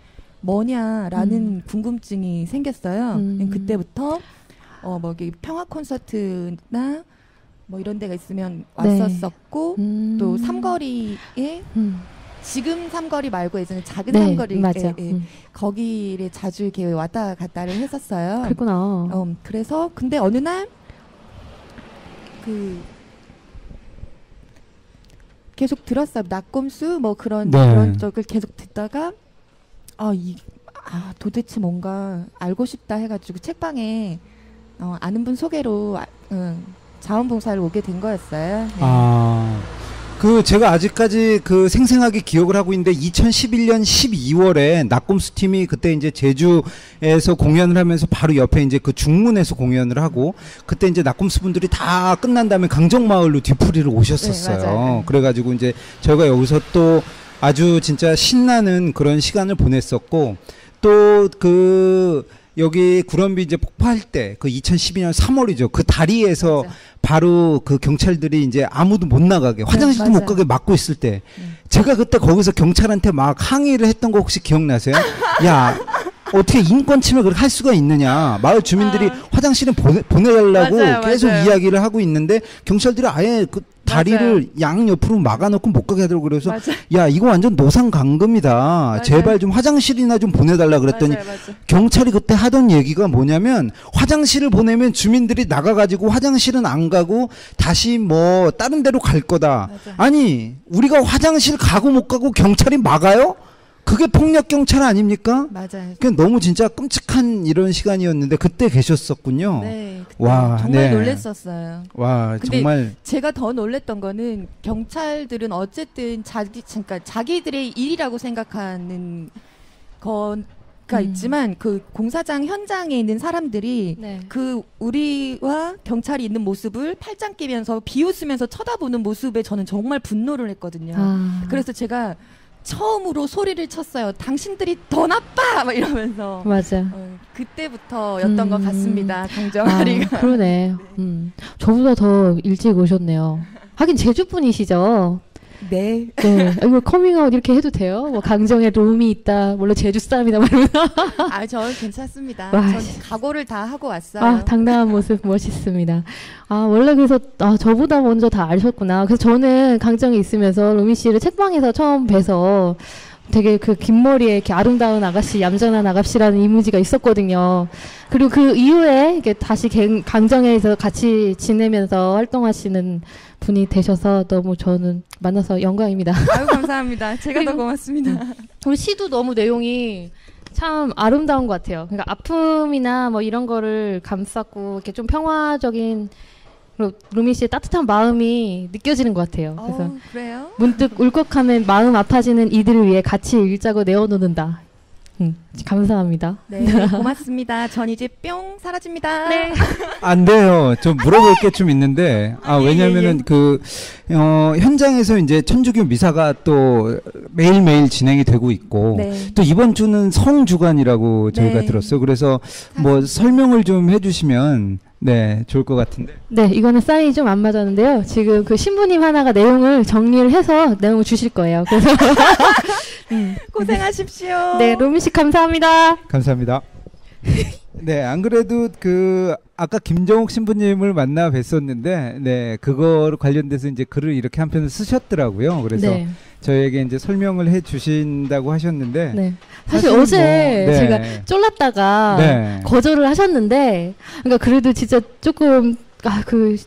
뭐냐라는 음. 궁금증이 생겼어요. 음. 그때부터 어뭐 평화 콘서트나 뭐 이런 데가 있으면 네. 왔었었고 음. 또 삼거리에 음. 지금 삼거리 말고 예전에 작은 네. 삼거리 맞아. 예, 예. 음. 거기를 자주 이렇게 왔다 갔다를 했었어요. 그랬구나. 어, 그래서 근데 어느 날 그 계속 들었어요. 낙곰수 뭐 그런 네. 그런 쪽을 계속 듣다가 아, 이, 아 도대체 뭔가 알고 싶다 해가지고 책방에 어, 아는 분 소개로 아, 응, 자원봉사를 오게 된 거였어요. 네. 아. 그 제가 아직까지 그 생생하게 기억을 하고 있는데 2011년 12월에 낙곰수 팀이 그때 이제 제주에서 공연을 하면서 바로 옆에 이제 그 중문에서 공연을 하고 그때 이제 낙곰수 분들이 다 끝난 다음에 강정마을로 뒤풀이를 오셨었어요. 네, 맞아요. 그래가지고 이제 저희가 여기서 또 아주 진짜 신나는 그런 시간을 보냈었고 또그 여기 구럼비 이제 폭파할 때 그 2012년 3월이죠. 그 다리에서 맞아. 바로 그 경찰들이 이제 아무도 못 나가게 화장실도 못 맞아요. 가게 막고 있을 때 음. 제가 그때 거기서 경찰한테 막 항의를 했던 거 혹시 기억나세요? 야 어떻게 인권 침해 그렇게 할 수가 있느냐 마을 주민들이 아. 화장실에 보내, 보내달라고 맞아요, 계속 맞아요. 이야기를 하고 있는데 경찰들이 아예 그 다리를 양 옆으로 막아놓고 못 가게 하더라고 그래서 맞아. 야 이거 완전 노상 강금이다 제발 좀 화장실이나 좀 보내달라 그랬더니 맞아요, 맞아요. 경찰이 그때 하던 얘기가 뭐냐면 화장실을 보내면 주민들이 나가가지고 화장실은 안 가고 다시 뭐 다른 데로 갈 거다. 아니 우리가 화장실 가고 못 가고 경찰이 막아요? 그게 폭력 경찰 아닙니까? 맞아요. 그 너무 진짜 끔찍한 이런 시간이었는데 그때 계셨었군요. 네, 그때 와, 정말 네. 놀랬었어요. 와 근데 정말 제가 더 놀랬던 거는 경찰들은 어쨌든 자기 그러니까 자기들의 일이라고 생각하는 거가 음. 있지만 그 공사장 현장에 있는 사람들이 네. 그 우리와 경찰이 있는 모습을 팔짱 끼면서 비웃으면서 쳐다보는 모습에 저는 정말 분노를 했거든요. 아. 그래서 제가 처음으로 소리를 쳤어요. 당신들이 더 나빠! 막 이러면서. 맞아. 어, 그때부터였던 음. 것 같습니다. 아, 강정앓이가. 그러네. *laughs* 음. 저보다 더 일찍 오셨네요. 하긴 제주 분이시죠. 네. 네. 이거 커밍아웃 이렇게 해도 돼요? 뭐 강정에 롬이 있다. 물론 제주 사람이다 말이면. 아, 저는 괜찮습니다. 와, 전 각오를 다 하고 왔어요. 아, 당당한 모습 멋있습니다. 아, 원래 그래서 아, 저보다 먼저 다 아셨구나. 그래서 저는 강정에 있으면서 로미 씨를 책방에서 처음 뵈서 되게 그 긴 머리에 이렇게 아름다운 아가씨, 얌전한 아가씨라는 이미지가 있었거든요. 그리고 그 이후에 이게 다시 갱- 강정에서 같이 지내면서 활동하시는 분이 되셔서 너무 저는 만나서 영광입니다. *laughs* 아유, 감사합니다. 제가 더 고맙습니다. 우리 시도 너무 내용이 참 아름다운 것 같아요. 그러니까 아픔이나 뭐 이런 거를 감쌌고 이렇게 좀 평화적인 그리고 루미 씨의 따뜻한 마음이 느껴지는 것 같아요. 그래서 어우, 그래요? 문득 울컥하면 마음 아파지는 이들을 위해 같이 읽자고 내어놓는다. 음, 감사합니다. 네, 고맙습니다. 전 이제 뿅 사라집니다. 네. *laughs* 안 돼요. 좀 물어볼 게 좀 있는데 아 예, 왜냐면은 예, 그 어, 현장에서 이제 천주교 미사가 또 매일 매일 진행이 되고 있고 네. 또 이번 주는 성 주간이라고 저희가 네. 들었어요. 그래서 뭐 설명을 좀 해주시면 네, 좋을 것 같은데. 네, 이거는 사인이 좀 안 맞았는데요. 지금 그 신부님 하나가 내용을 정리를 해서 내용을 주실 거예요. 그래서 음, *laughs* 고생하십시오. 네, 로민 씨 감사합니다. 감사합니다. *laughs* 네, 안 그래도 그 아까 김정욱 신부님을 만나 뵀었는데, 네, 그거 관련돼서 이제 글을 이렇게 한 편을 쓰셨더라고요. 그래서 네, 저희에게 이제 설명을 해 주신다고 하셨는데, 네. 사실 사실 어제 뭐, 네. 제가 쫄랐다가 네. 거절을 하셨는데, 그러니까 그래도 진짜 조금 아그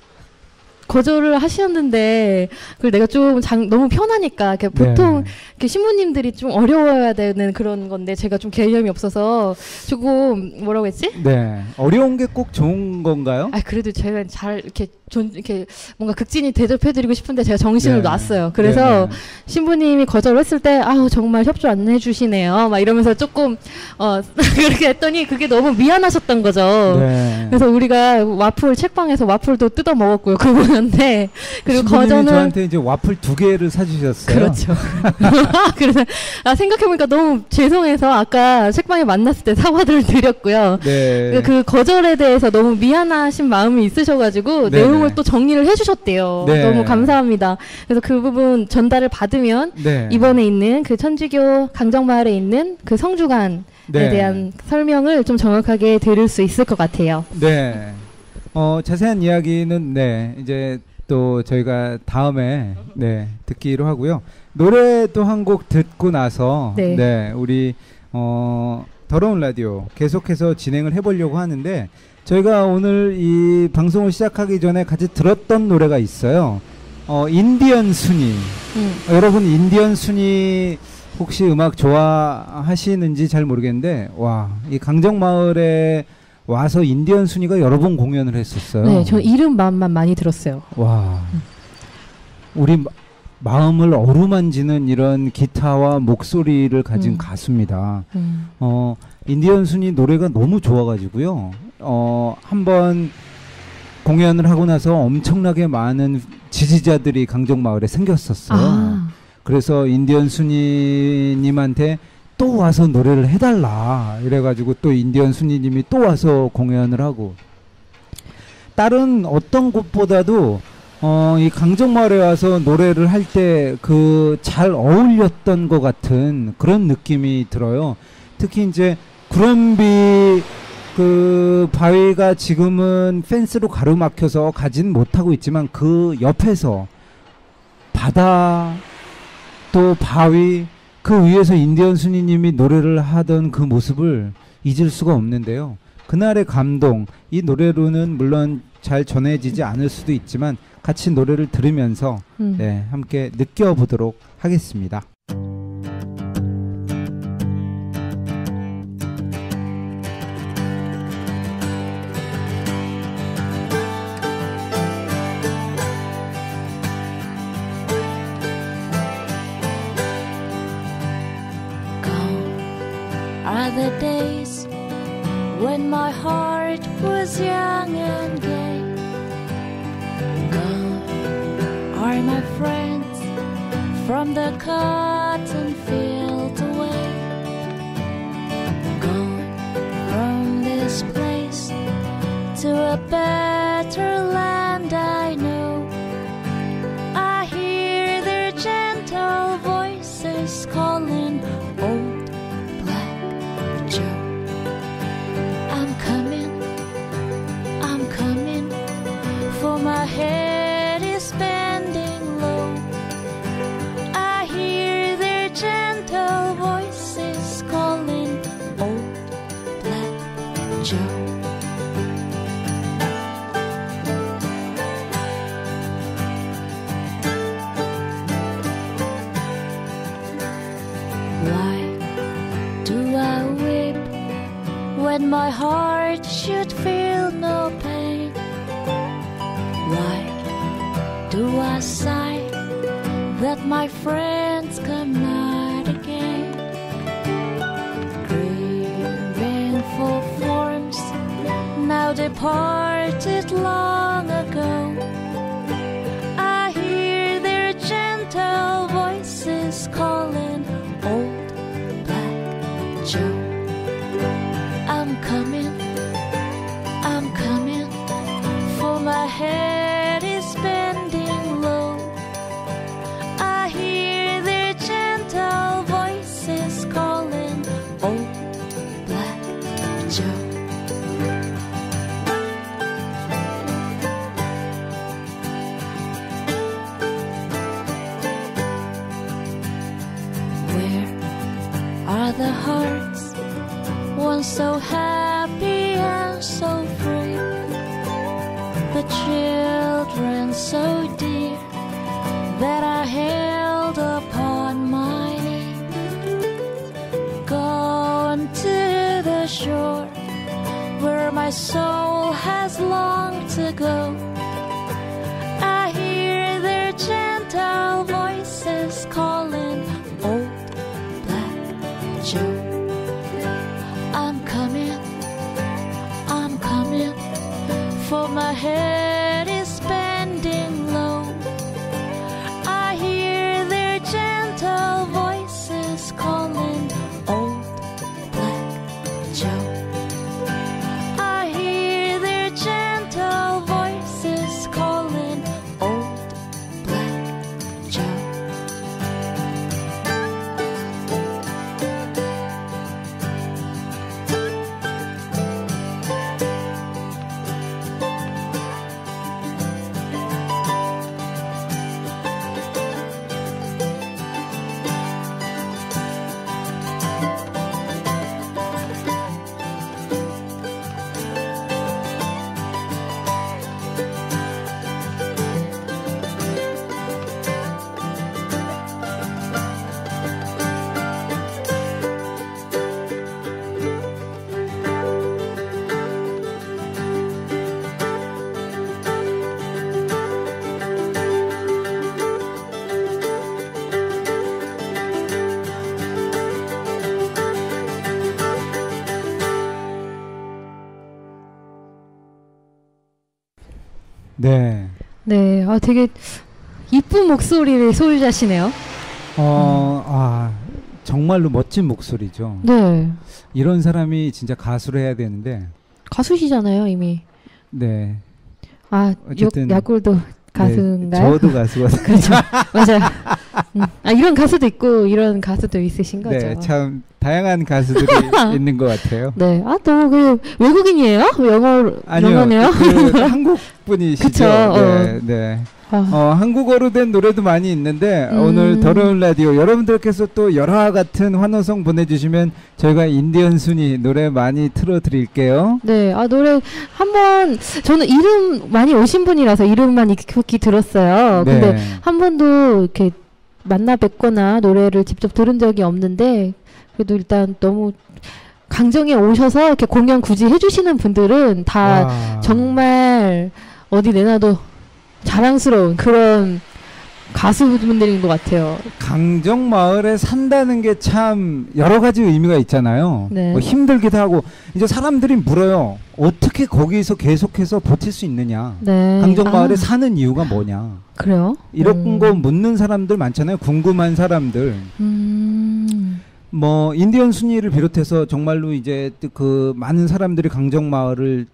거절을 하셨는데, 그걸 내가 좀 장, 너무 편하니까 이렇게 보통 네. 신부님들이 좀 어려워야 되는 그런 건데 제가 좀 개념이 없어서 조금 뭐라고 했지? 네, 어려운 게 꼭 좋은 건가요? 아 그래도 제가 잘 이렇게 존 이렇게 뭔가 극진히 대접해드리고 싶은데 제가 정신을 네. 놨어요. 그래서 네, 신부님이 거절했을 때 아우 정말 협조 안 해주시네요. 막 이러면서 조금 어 *laughs* 그렇게 했더니 그게 너무 미안하셨던 거죠. 네. 그래서 우리가 와플 책방에서 와플도 뜯어 먹었고요 그분한테 그리고 거절은 저한테 이제 와플 두 개를 사주셨어요. 그렇죠. *laughs* 그래서 아, 생각해보니까 너무 죄송해서 아까 책방에 만났을 때 사과를 드렸고요. 네. 그 거절에 대해서 너무 미안하신 마음이 있으셔가지고 네네. 내용을 또 정리를 해주셨대요. 네. 너무 감사합니다. 그래서 그 부분 전달을 받으면 네. 이번에 있는 그 천주교 강정마을에 있는 그 성주관에 네. 대한 설명을 좀 정확하게 들을 수 있을 것 같아요. 네. 어, 자세한 이야기는 네, 이제 또 저희가 다음에 네, 듣기로 하고요. 노래도 한곡 듣고 나서 네. 네, 우리 어, 더러운 라디오 계속해서 진행을 해 보려고 하는데 저희가 오늘 이 방송을 시작하기 전에 같이 들었던 노래가 있어요. 어, 인디언 순이. 음. 어, 여러분 인디언 순이 혹시 음악 좋아하시는지 잘 모르겠는데 와, 이 강정 마을에 와서 인디언 순이가 여러 번 공연을 했었어요. 네, 저 이름만 많이 들었어요. 와. 우리 마- 마음을 어루만지는 이런 기타와 목소리를 가진 음. 가수입니다. 음. 어, 인디언 순이 노래가 너무 좋아가지고요. 어, 한번 공연을 하고 나서 엄청나게 많은 지지자들이 강정 마을에 생겼었어요. 아, 그래서 인디언 순이님한테 또 와서 노래를 해달라 이래가지고 또 인디언 순이님이 또 와서 공연을 하고 다른 어떤 곳보다도 어, 이 강정마을에 와서 노래를 할 때 그 잘 어울렸던 것 같은 그런 느낌이 들어요. 특히 이제 구럼비 그 바위가 지금은 펜스로 가로막혀서 가진 못하고 있지만 그 옆에서 바다 또 바위 그 위에서 인디언 순이님이 노래를 하던 그 모습을 잊을 수가 없는데요. 그날의 감동 이 노래로는 물론 잘 전해지지 않을 수도 있지만 같이 노래를 들으면서 음. 네, 함께 느껴보도록 하겠습니다. My heart was young and gay. Gone are my friends from the cotton field away. Gone from this place to a better land my heart should feel no pain? Why do I sigh that my friends come not again? Grieving for forms now departed long 아 되게 이쁜 목소리를 소유자시네요. 어, 아, 정말로 멋진 목소리죠. 네, 이런 사람이 진짜 가수를 해야 되는데, 가수시잖아요 이미. 네. 아, 어쨌든 요, 야골도 가수인가요? 네, 저도 가수가 *laughs* 그렇죠, 맞아요. 음, 아 이런 가수도 있고 이런 가수도 있으신 거죠. 네, 참 다양한 가수들이 *laughs* 있는 것 같아요. 네, 아 너무 그 외국인이에요? 영어 영어네요. 그 한국 *laughs* 분이시죠. 네, 어. 네. 아, 어, 한국어로 된 노래도 많이 있는데 음. 오늘 더러운 라디오 여러분들께서 또 열화 같은 환호성 보내주시면 저희가 인디언 순위 노래 많이 틀어드릴게요. 네, 아 노래 한번 저는 이름 많이 오신 분이라서 이름만 익숙히 들었어요. 근데 네. 한 번도 이렇게 만나 뵙거나 노래를 직접 들은 적이 없는데 그래도 일단 너무 강정에 오셔서 이렇게 공연 굳이 해주시는 분들은 다 와. 정말 어디 내놔도 자랑스러운 그런 가수분들인 것 같아요. 강정 마을에 산다는 게 참 여러 가지 의미가 있잖아요. 네. 뭐 힘들기도 하고 이제 사람들이 물어요. 어떻게 거기서 계속해서 버틸 수 있느냐? 네. 강정 마을에 아, 사는 이유가 뭐냐? 그래요? 이런 음. 거 묻는 사람들 많잖아요. 궁금한 사람들. 음. 뭐 인디언 순위를 비롯해서 정말로 이제 그 많은 사람들이 강정 마을을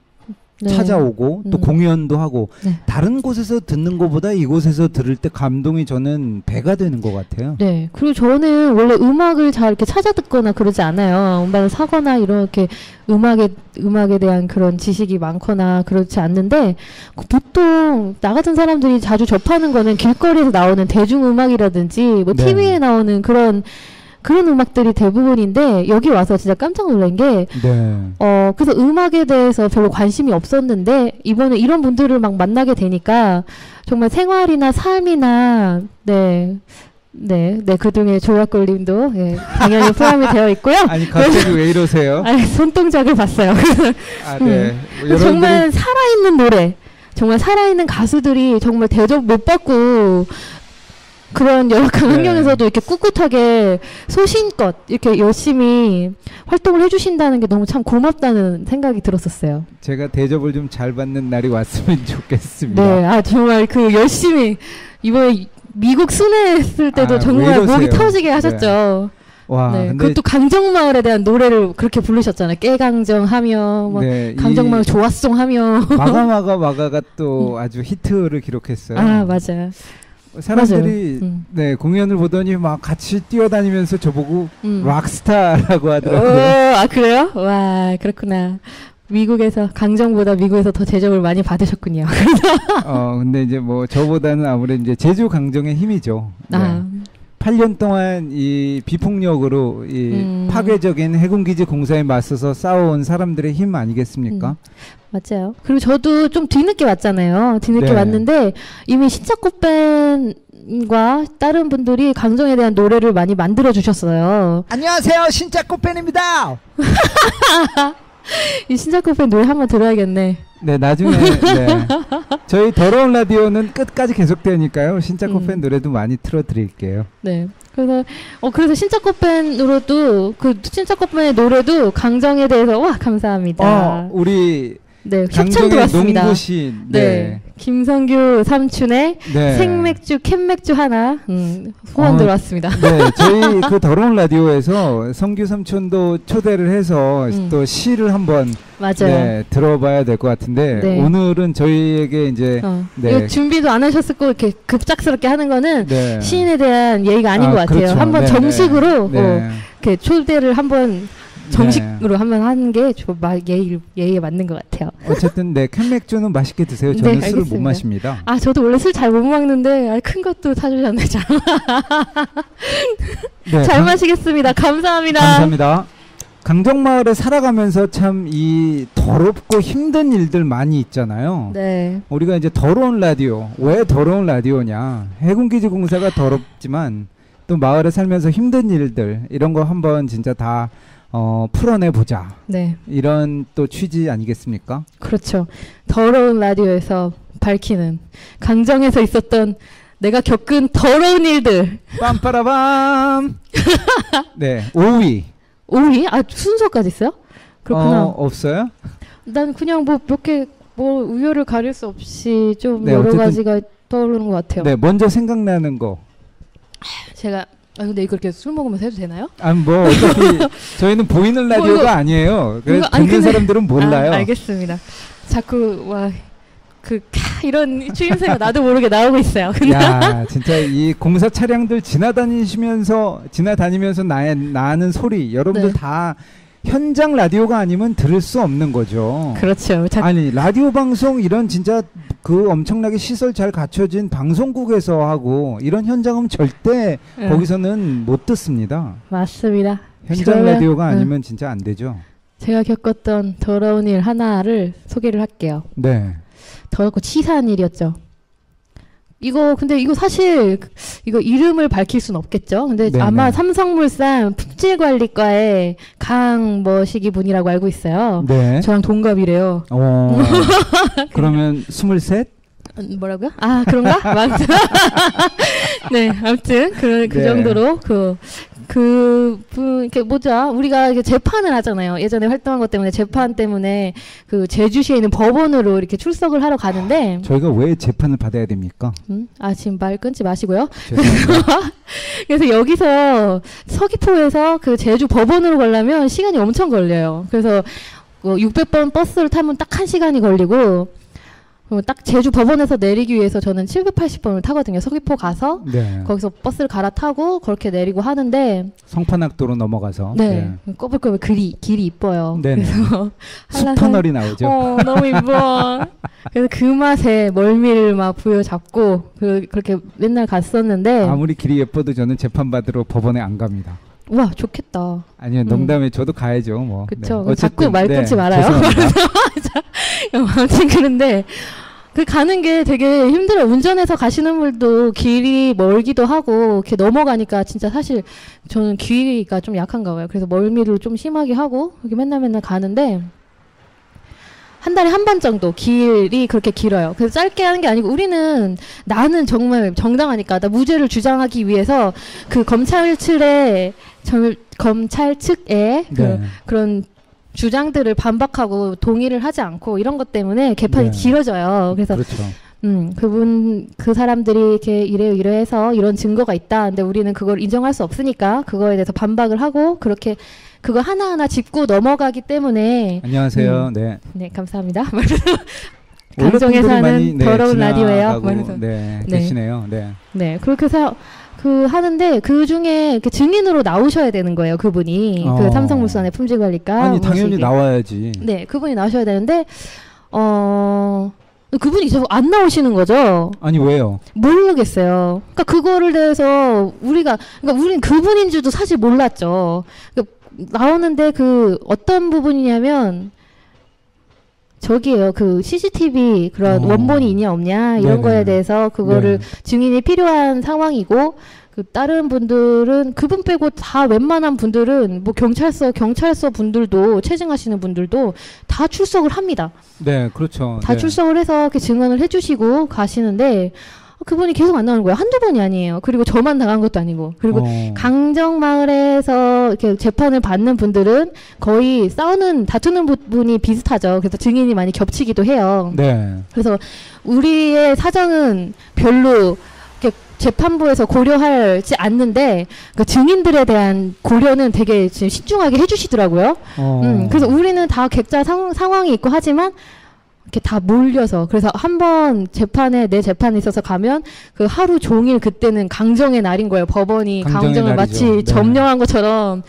네. 찾아오고 또 음. 공연도 하고 네. 다른 곳에서 듣는 것보다 이곳에서 들을 때 감동이 저는 배가 되는 것 같아요. 네. 그리고 저는 원래 음악을 잘 이렇게 찾아 듣거나 그러지 않아요. 음반을 사거나 이렇게 음악에 음악에 대한 그런 지식이 많거나 그렇지 않는데 그 보통 나 같은 사람들이 자주 접하는 거는 길거리에서 나오는 대중 음악이라든지 뭐 네. TV에 나오는 그런 그런 음악들이 대부분인데 여기 와서 진짜 깜짝 놀란 게 네. 어, 그래서 음악에 대해서 별로 관심이 없었는데, 이번에 이런 분들을 막 만나게 되니까, 정말 생활이나 삶이나, 네, 네, 네, 그 중에 조약걸림도, 예, 당연히 포함이 되어 있고요. 아니 갑자기 왜 이러세요? *laughs* 아니, 손동작을 봤어요. *laughs* 아 네. 여러분들이 정말 살아있는 노래, 정말 살아있는 가수들이 정말 대접 못 받고, 그런 열악한 네. 환경에서도 이렇게 꿋꿋하게 소신껏 이렇게 열심히 활동을 해주신다는 게 너무 참 고맙다는 생각이 들었었어요. 제가 대접을 좀 잘 받는 날이 왔으면 좋겠습니다. 네, 아 정말 그 열심히 이번에 미국 순회했을 때도 아, 왜 정말? 목이 터지게 네. 하셨죠. 와, 네, 그것도 강정마을에 대한 노래를 그렇게 부르셨잖아요. 깨강정하며 뭐 네, 강정마을 이 좋았송하며. 마가마가 *laughs* 마가가 또 아주 히트를 기록했어요. 아 맞아요. 사람들이 맞아요. 음. 네 공연을 보더니 막 같이 뛰어다니면서 저보고 음. 락스타라고 어, 하더라고요. 아 그래요? 와 그렇구나. 미국에서 강정보다 미국에서 더 대접을 많이 받으셨군요. *laughs* 어 근데 이제 뭐 저보다는 아무래도 이제 제주 강정의 힘이죠. 네. 아, 8년 동안 이 비폭력으로 이 음. 파괴적인 해군기지 공사에 맞서서 싸워온 사람들의 힘 아니겠습니까? 맞아요. 그리고 저도 좀 뒤늦게 왔잖아요. 뒤늦게 네. 왔는데 이미 신짜꽃 밴과 다른 분들이 강정에 대한 노래를 많이 만들어 주셨어요. 안녕하세요, 신짜 꽃팬입니다. *laughs* 이 신짜꽃 밴 노래 한번 들어야겠네. 네, 나중에 네. 저희 더러운 라디오는 끝까지 계속되니까요. 신짜 음. 노래도 많이 틀어드릴게요. 네. 그래서 어 그래서 신짜꽃 밴으로도 그 신짜꽃 밴의 노래도 강정에 대해서 와 감사합니다. 어, 우리 네, 협찬 들어왔습니다. 농구신. 네. 네. 김성규 삼촌의 네. 생맥주 캔맥주 하나 음, 후원 어, 들어왔습니다. 네, 저희 *laughs* 그 더러운 라디오에서 성규 삼촌도 초대를 해서 음. 또 시를 한번 맞아요. 네, 들어봐야 될 것 같은데 네. 오늘은 저희에게 이제 어, 네. 준비도 안 하셨을 거 이렇게 급작스럽게 하는 거는 네. 시인에 대한 예의가 아닌 아, 것 같아요. 그렇죠. 한번 네, 정식으로 네. 어, 네. 이렇게 초대를 한번 정식으로 한번 하는 게좀 예의 예의에 맞는 것 같아요. 어쨌든 네 캔 맥주는 맛있게 드세요. 저는 네, 술을 못. 마십니다. 아 저도 원래 술 잘 못 먹는데 아, 큰 것도 사주셨네. *laughs* 잘, 네, 잘 강- 마시겠습니다. 감사합니다. 감사합니다. 강정마을에 살아가면서 참 이 더럽고 힘든 일들 많이 있잖아요. 네. 우리가 이제 더러운 라디오 왜 더러운 라디오냐 해군기지 공사가 더럽지만 또 마을에 살면서 힘든 일들 이런 거 한번 진짜 다 어, 풀어내 보자 네. 이런 또 취지 아니겠습니까? 그렇죠. 더러운 라디오에서 밝히는 강정에서 있었던 내가 겪은 더러운 일들. 빰빠라밤 *laughs* 네 5위 5위? 아 순서까지 있어요? 그렇구나. 어, 없어요? 난 그냥 뭐 몇 개 뭐 우열을 가릴 수 없이 좀 네, 여러 어쨌든- 가지가 떠오르는 것 같아요. 네 먼저 생각나는 거 제가 아 근데 이거 이렇게 술 먹으면서 해도 되나요? 뭐 어차피 *laughs* 저희는 보이는 뭐 라디오가 이거- 아니에요. 그래서 듣는 근데- 사람들은 몰라요. 아, 알겠습니다. 자꾸 와 그 이런 추임새가 나도 모르게 나오고 있어요. *laughs* 야, 진짜 이 공사 차량들 지나다니시면서 지나다니면서 나, 나는 소리 여러분들 네. 다 현장 라디오가 아니면 들을 수 없는 거죠. 그렇죠. 자, 아니 라디오 방송 이런 진짜 그 엄청나게 시설 잘 갖춰진 방송국에서 하고 이런 현장은 절대 응, 거기서는 못 듣습니다. 맞습니다. 현장 그러면- 라디오가 응. 아니면 진짜 안 되죠. 제가 겪었던 더러운 일 하나를 소개를 할게요. 네. 더럽고 치사한 일이었죠. 이거 근데 이거 사실 이거 이름을 밝힐 수는 없겠죠. 근데 네네. 아마 삼성물산 품질관리과의 강머시기 분이라고 알고 있어요. 네. 저랑 동갑이래요. 어. *laughs* 그러면 스물셋? 음, 뭐라고요? 아 그런가? *laughs* *laughs* 네 아무튼 그, 그 네. 정도로 그 그분 이렇게 뭐자 우리가 이렇게 재판을 하잖아요. 예전에 활동한 것 때문에 재판 때문에 그 제주시에 있는 법원으로 이렇게 출석을 하러 가는데 저희가 왜 재판을 받아야 됩니까? 음? 아 지금 말 끊지 마시고요. *laughs* 그래서 여기서 서귀포에서 그 제주 법원으로 가려면 시간이 엄청 걸려요. 그래서 어, 600번 버스를 타면 딱 한 시간이 걸리고 어, 딱 제주 법원에서 내리기 위해서 저는 780번을 타거든요. 서귀포 가서 네. 거기서 버스를 갈아타고 그렇게 내리고 하는데 성판악도로 넘어가서 네, 꼬불꼬불 길이 길이 이뻐요. 네네. 그래서 *laughs* 숲터널이 나오죠. 어, 너무 이뻐. 그래서 그 맛에 멀미를 막 부여잡고 그, 그렇게 맨날 갔었는데 아무리 길이 예뻐도 저는 재판 받으러 법원에 안 갑니다. 와 좋겠다. 아니요, 농담에 저도 가야죠. 뭐. 그쵸. 네. 자꾸 말 끊지 말아요. 죄송합니다. *laughs* 아무튼 그런데 그 가는 게 되게 힘들어. 운전해서 가시는 분도 길이 멀기도 하고 이렇게 넘어가니까 진짜 사실 저는 귀가 좀 약한가 봐요. 그래서 멀미를 좀 심하게 하고 이렇게 맨날 맨날 가는데 한 달에 한 번 정도 길이 그렇게 길어요. 그래서 짧게 하는 게 아니고 우리는 나는 정말 정당하니까 나 무죄를 주장하기 위해서 그 검찰 측에 정, 검찰 측에 그 네. 그런 주장들을 반박하고 동의를 하지 않고 이런 것 때문에 개판이 네. 길어져요. 그래서 그렇죠. 음, 그분 그 사람들이 이렇게 이래요 이래해서 이런 증거가 있다. 근데 우리는 그걸 인정할 수 없으니까 그거에 대해서 반박을 하고 그렇게 그거 하나하나 짚고 넘어가기 때문에 안녕하세요. 음. 네. 네, 감사합니다. *laughs* 강정에 사는 네, 더러운 라디오예요. 그래서 네, 네. 계시네요. 네. 네, 그렇게 해서 그 하는데 그 중에 증인으로 나오셔야 되는 거예요. 그분이 어. 그 삼성물산의 품질관리과 아니 당연히. 나와야지. 네, 그분이 나오셔야 되는데 어 그분이 계속 안 나오시는 거죠. 아니 왜요? 모르겠어요. 그러니까 그거를 대해서 우리가 그러니까 우린 그분인 줄도 사실 몰랐죠. 그러니까 나오는데 그 어떤 부분이냐면 저기에요. 그 CCTV 그런 어. 원본이 있냐 없냐 이런 네네. 거에 대해서 그거를 네. 증인이 필요한 상황이고 그 다른 분들은 그분 빼고 다 웬만한 분들은 뭐 경찰서 경찰서 분들도 체증하시는 분들도 다 출석을 합니다. 네, 그렇죠. 다 네. 출석을 해서 이렇게 증언을 해주시고 가시는데 그분이 계속 안 나오는 거예요. 한두 번이 아니에요. 그리고 저만 당한 것도 아니고. 그리고 어. 강정마을에서 이렇게 재판을 받는 분들은 거의 싸우는 다투는 부분이 비슷하죠. 그래서 증인이 많이 겹치기도 해요. 네. 그래서 우리의 사정은 별로 이렇게 재판부에서 고려하지 않는데 그 증인들에 대한 고려는 되게 지금 신중하게 해주시더라고요. 어. 음, 그래서 우리는 다 객자 상, 상황이 있고 하지만 이렇게 다 몰려서 그래서 한 번 재판에 내 재판에 있어서 가면 그 하루 종일 그때는 강정의 날인 거예요. 법원이 강정을. 마치 네. 점령한 것처럼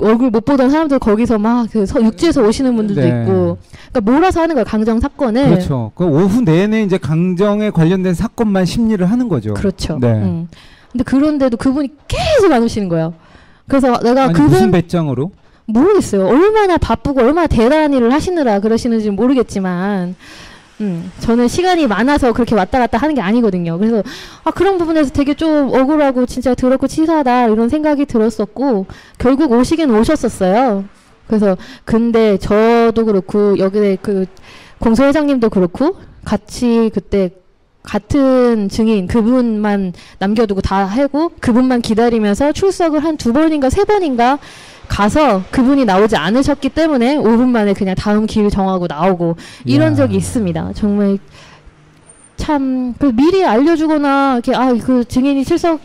얼굴 못 보던 사람들 거기서 막 그 육지에서 오시는 분들도 네. 있고 그러니까 몰아서 하는 거예요. 강정 사건을 그렇죠. 그 오후 내내 이제 강정에 관련된 사건만 심리를 하는 거죠. 그렇죠. 네. 음. 근데 그런데도 그분이 계속 안 오시는 거예요. 그래서 내가 아니, 그분 무슨 배짱으로? 모르겠어요. 얼마나 바쁘고 얼마나 대단한 일을 하시느라 그러시는지 모르겠지만, 음, 저는 시간이 많아서 그렇게 왔다 갔다 하는 게 아니거든요. 그래서 아 그런 부분에서 되게 좀 억울하고 진짜 더럽고 치사하다 이런 생각이 들었었고 결국 오시긴 오셨었어요. 그래서 근데 저도 그렇고 여기 그 공소 회장님도 그렇고 같이 그때 같은 증인 그분만 남겨두고 다 하고 그분만 기다리면서 출석을 한 두 번인가 세 번인가 가서 그분이 나오지 않으셨기 때문에 5분 만에 그냥 다음 길 정하고 나오고 이런 이야. 적이 있습니다. 정말 참그 미리 알려주거나 이렇게 아 그 증인이 출석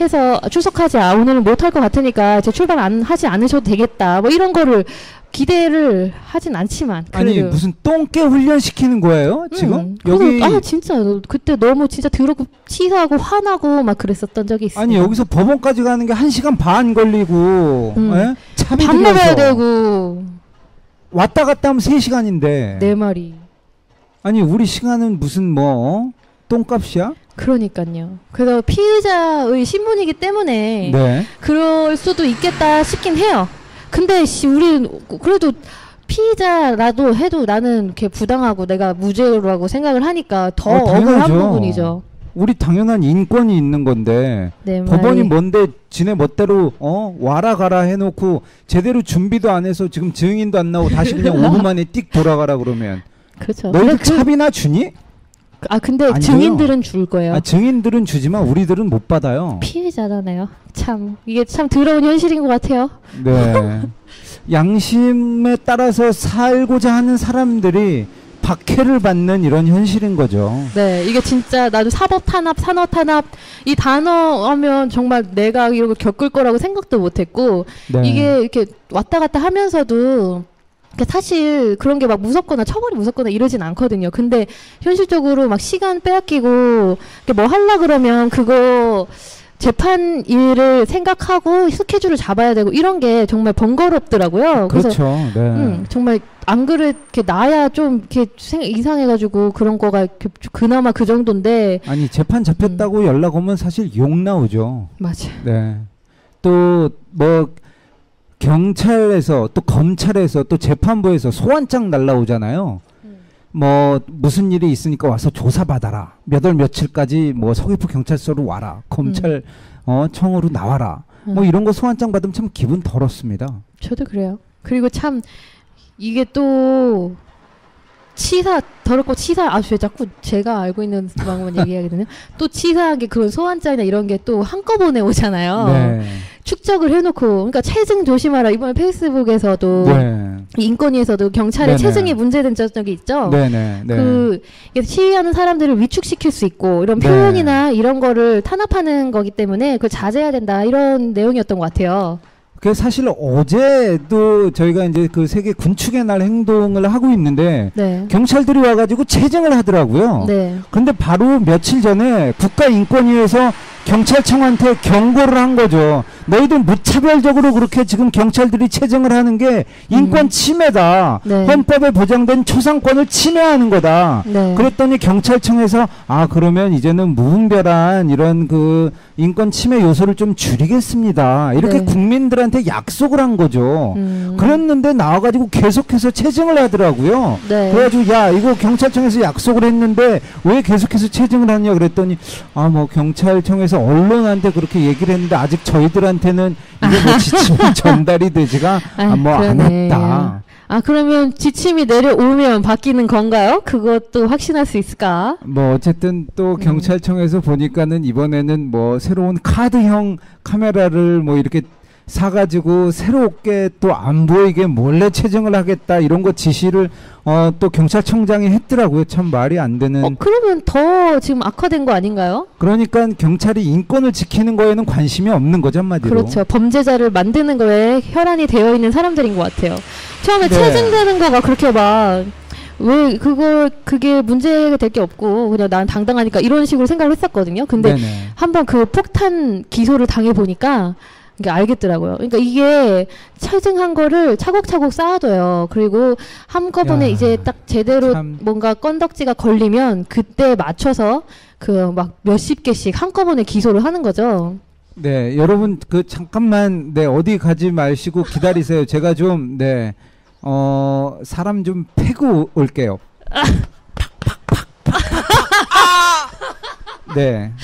해서 출석하지 아 오늘은 못할 것 같으니까 이제 출발 안 하지 않으셔도 되겠다 뭐 이런 거를 기대를 하진 않지만 아니 그래도 무슨 똥개 훈련 시키는 거예요? 지금 음, 여기 아 진짜 그때 너무 진짜 더럽고 치사하고 화나고 막 그랬었던 적이 있어요. 아니 여기서 법원까지 가는 게한 시간 반 걸리고 음. 예? 밥 먹어야 되고 왔다 갔다 하면 3 시간인데 내 말이 아니 우리 시간은 무슨 뭐 어? 똥값이야? 그러니까요. 그래서 피의자의 신분이기 때문에 네. 그럴 수도 있겠다 싶긴 해요. 근데 씨 우리 그래도 피의자라도 해도 나는 이렇게 부당하고 내가 무죄라고 생각을 하니까 더 어, 억울한 당연하죠. 부분이죠. 우리 당연한 인권이 있는 건데 내 법원이 말이. 뭔데 지네 멋대로 어 와라 가라 해놓고 제대로 준비도 안 해서 지금 증인도 안 나오고 다시 그냥 *laughs* 5분 만에 띡 돌아가라 그러면 그렇죠. 너희들 근데 그- 차비나 주니? 아 근데 아니고요. 증인들은 줄 거예요. 아, 증인들은 주지만 우리들은 못 받아요. 피해자잖아요. 참 이게 참 더러운 현실인 것 같아요. 네. *laughs* 양심에 따라서 살고자 하는 사람들이 박해를 받는 이런 현실인 거죠. 네, 이게 진짜 나도 사법 탄압, 산업 탄압 이 단어 하면 정말 내가 이런 거 겪을 거라고 생각도 못 했고 네. 이게 이렇게 왔다 갔다 하면서도 그러니까 사실 그런 게 막 무섭거나 처벌이 무섭거나 이러진 않거든요. 근데 현실적으로 막 시간 빼앗기고 뭐 하려 그러면 그거 재판 일을 생각하고 스케줄을 잡아야 되고 이런 게 정말 번거롭더라고요. 그래서 그렇죠. 네. 음, 정말 안 그래 이렇게 나야 좀 이렇게 생, 이상해가지고 그런 거가 그나마 그 정도인데 아니 재판 잡혔다고 음. 연락 오면 사실 욕 나오죠. 맞아. 네. 또뭐 경찰에서 또 검찰에서 또 재판부에서 소환장 날라오잖아요. 음. 뭐 무슨 일이 있으니까 와서 조사 받아라. 몇 월 며칠까지 뭐 서귀포 경찰서로 와라. 검찰 어 청으로 나와라. 뭐 음. 이런 거 소환장 받으면 참 기분 더럽습니다. 저도 그래요. 그리고 참 이게 또 치사 더럽고 치사 아왜 자꾸 제가 알고 있는 방법만 얘기하게 되냐? 또 치사하게 그런 소환장이나 이런 게 또 한꺼번에 오잖아요. 네. 축적을 해놓고 그러니까 체증 조심하라 이번에 페이스북에서도 네. 인권위에서도 경찰의 네네. 체증이 문제된 적이 있죠. 네네. 네. 그 시위하는 사람들을 위축시킬 수 있고 이런 네. 표현이나 이런 거를 탄압하는 거기 때문에 그걸 자제해야 된다 이런 내용이었던 것 같아요. 그 사실 어제도 저희가 이제 그 세계 군축의 날 행동을 하고 있는데 네. 경찰들이 와가지고 체증을 하더라고요. 네. 그런데 바로 며칠 전에 국가인권위에서 경찰청한테 경고를 한 거죠. 너희들 무차별적으로 그렇게 지금 경찰들이 체증을 하는 게 인권 침해다. 네. 헌법에 보장된 초상권을 침해하는 거다. 네. 그랬더니 경찰청에서 아 그러면 이제는 무분별한 이런 그 인권 침해 요소를 좀 줄이겠습니다. 이렇게 네. 국민들한테 약속을 한 거죠. 음. 그랬는데 나와가지고 계속해서 체증을 하더라고요. 네. 그래가지고 야 이거 경찰청에서 약속을 했는데 왜 계속해서 체증을 하냐 그랬더니 아 뭐 경찰청에서 언론한테 그렇게 얘기를 했는데 아직 저희들한테 는 이게 뭐 지침이 *laughs* 전달이 되지가 아, 뭐안 그러네. 했다. 아 그러면 지침이 내려오면 바뀌는 건가요? 그것도 확신할 수 있을까? 뭐 어쨌든 또 음. 경찰청에서 보니까는 이번에는 뭐 새로운 카드형 카메라를 뭐 이렇게 사가지고 새롭게 또 안 보이게 몰래 체증을 하겠다 이런 거 지시를 어 또 경찰청장이 했더라고요. 참 말이 안 되는. 어 그러면 더 지금 악화된 거 아닌가요? 그러니까 경찰이 인권을 지키는 거에는 관심이 없는 거죠 한마디로. 그렇죠. 범죄자를 만드는 거에 혈안이 되어 있는 사람들인 것 같아요. 처음에 네. 체증되는 거가 그렇게 막 왜 그거 그게 문제가 될 게 없고 그냥 난 당당하니까 이런 식으로 생각을 했었거든요. 근데 네네. 한번 그 폭탄 기소를 당해 보니까 이게 알겠더라고요. 그러니까 이게 체증한 거를 차곡차곡 쌓아둬요. 그리고 한꺼번에 야, 이제 딱 제대로 참. 뭔가 건덕지가 걸리면 그때 맞춰서 그 막 몇십 개씩 한꺼번에 기소를 하는 거죠. 네, 여러분 그 잠깐만 네 어디 가지 마시고 기다리세요. 제가 좀 네. 어 사람 좀 패고 올게요. *laughs* 네. *laughs*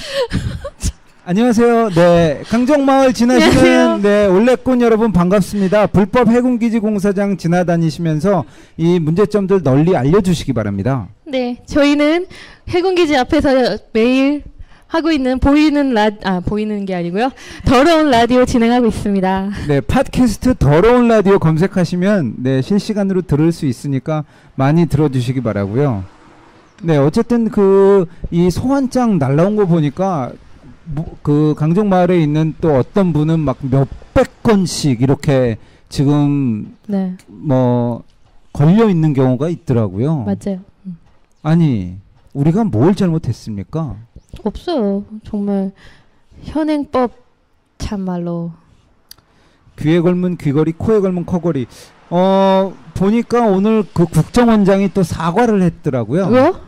안녕하세요. 네. 강정마을 지나시는. 네, 올레꾼 여러분 반갑습니다. 불법 해군기지 공사장 지나다니시면서 이 문제점들 널리 알려 주시기 바랍니다. 네, 저희는 해군기지 앞에서 매일 하고 있는 보이는 라, 아 보이는 게 아니고요. 더러운 라디오 진행하고 있습니다. 네, 팟캐스트 더러운 라디오 검색하시면 네, 실시간으로 들을 수 있으니까 많이 들어 주시기 바라고요. 네, 어쨌든 그 이 소환장 날라온 거 보니까 뭐, 그 강정 마을에 있는 또 어떤 분은 막 몇백 건씩 이렇게 지금 네, 뭐 걸려 있는 경우가 있더라고요. 맞아요. 아니, 우리가 뭘 잘못했습니까? 없어요. 정말 현행법 참말로 귀에 걸면 귀걸이, 코에 걸면 코걸이. 어, 보니까 오늘 그 국정원장이 또 사과를 했더라고요. 왜요?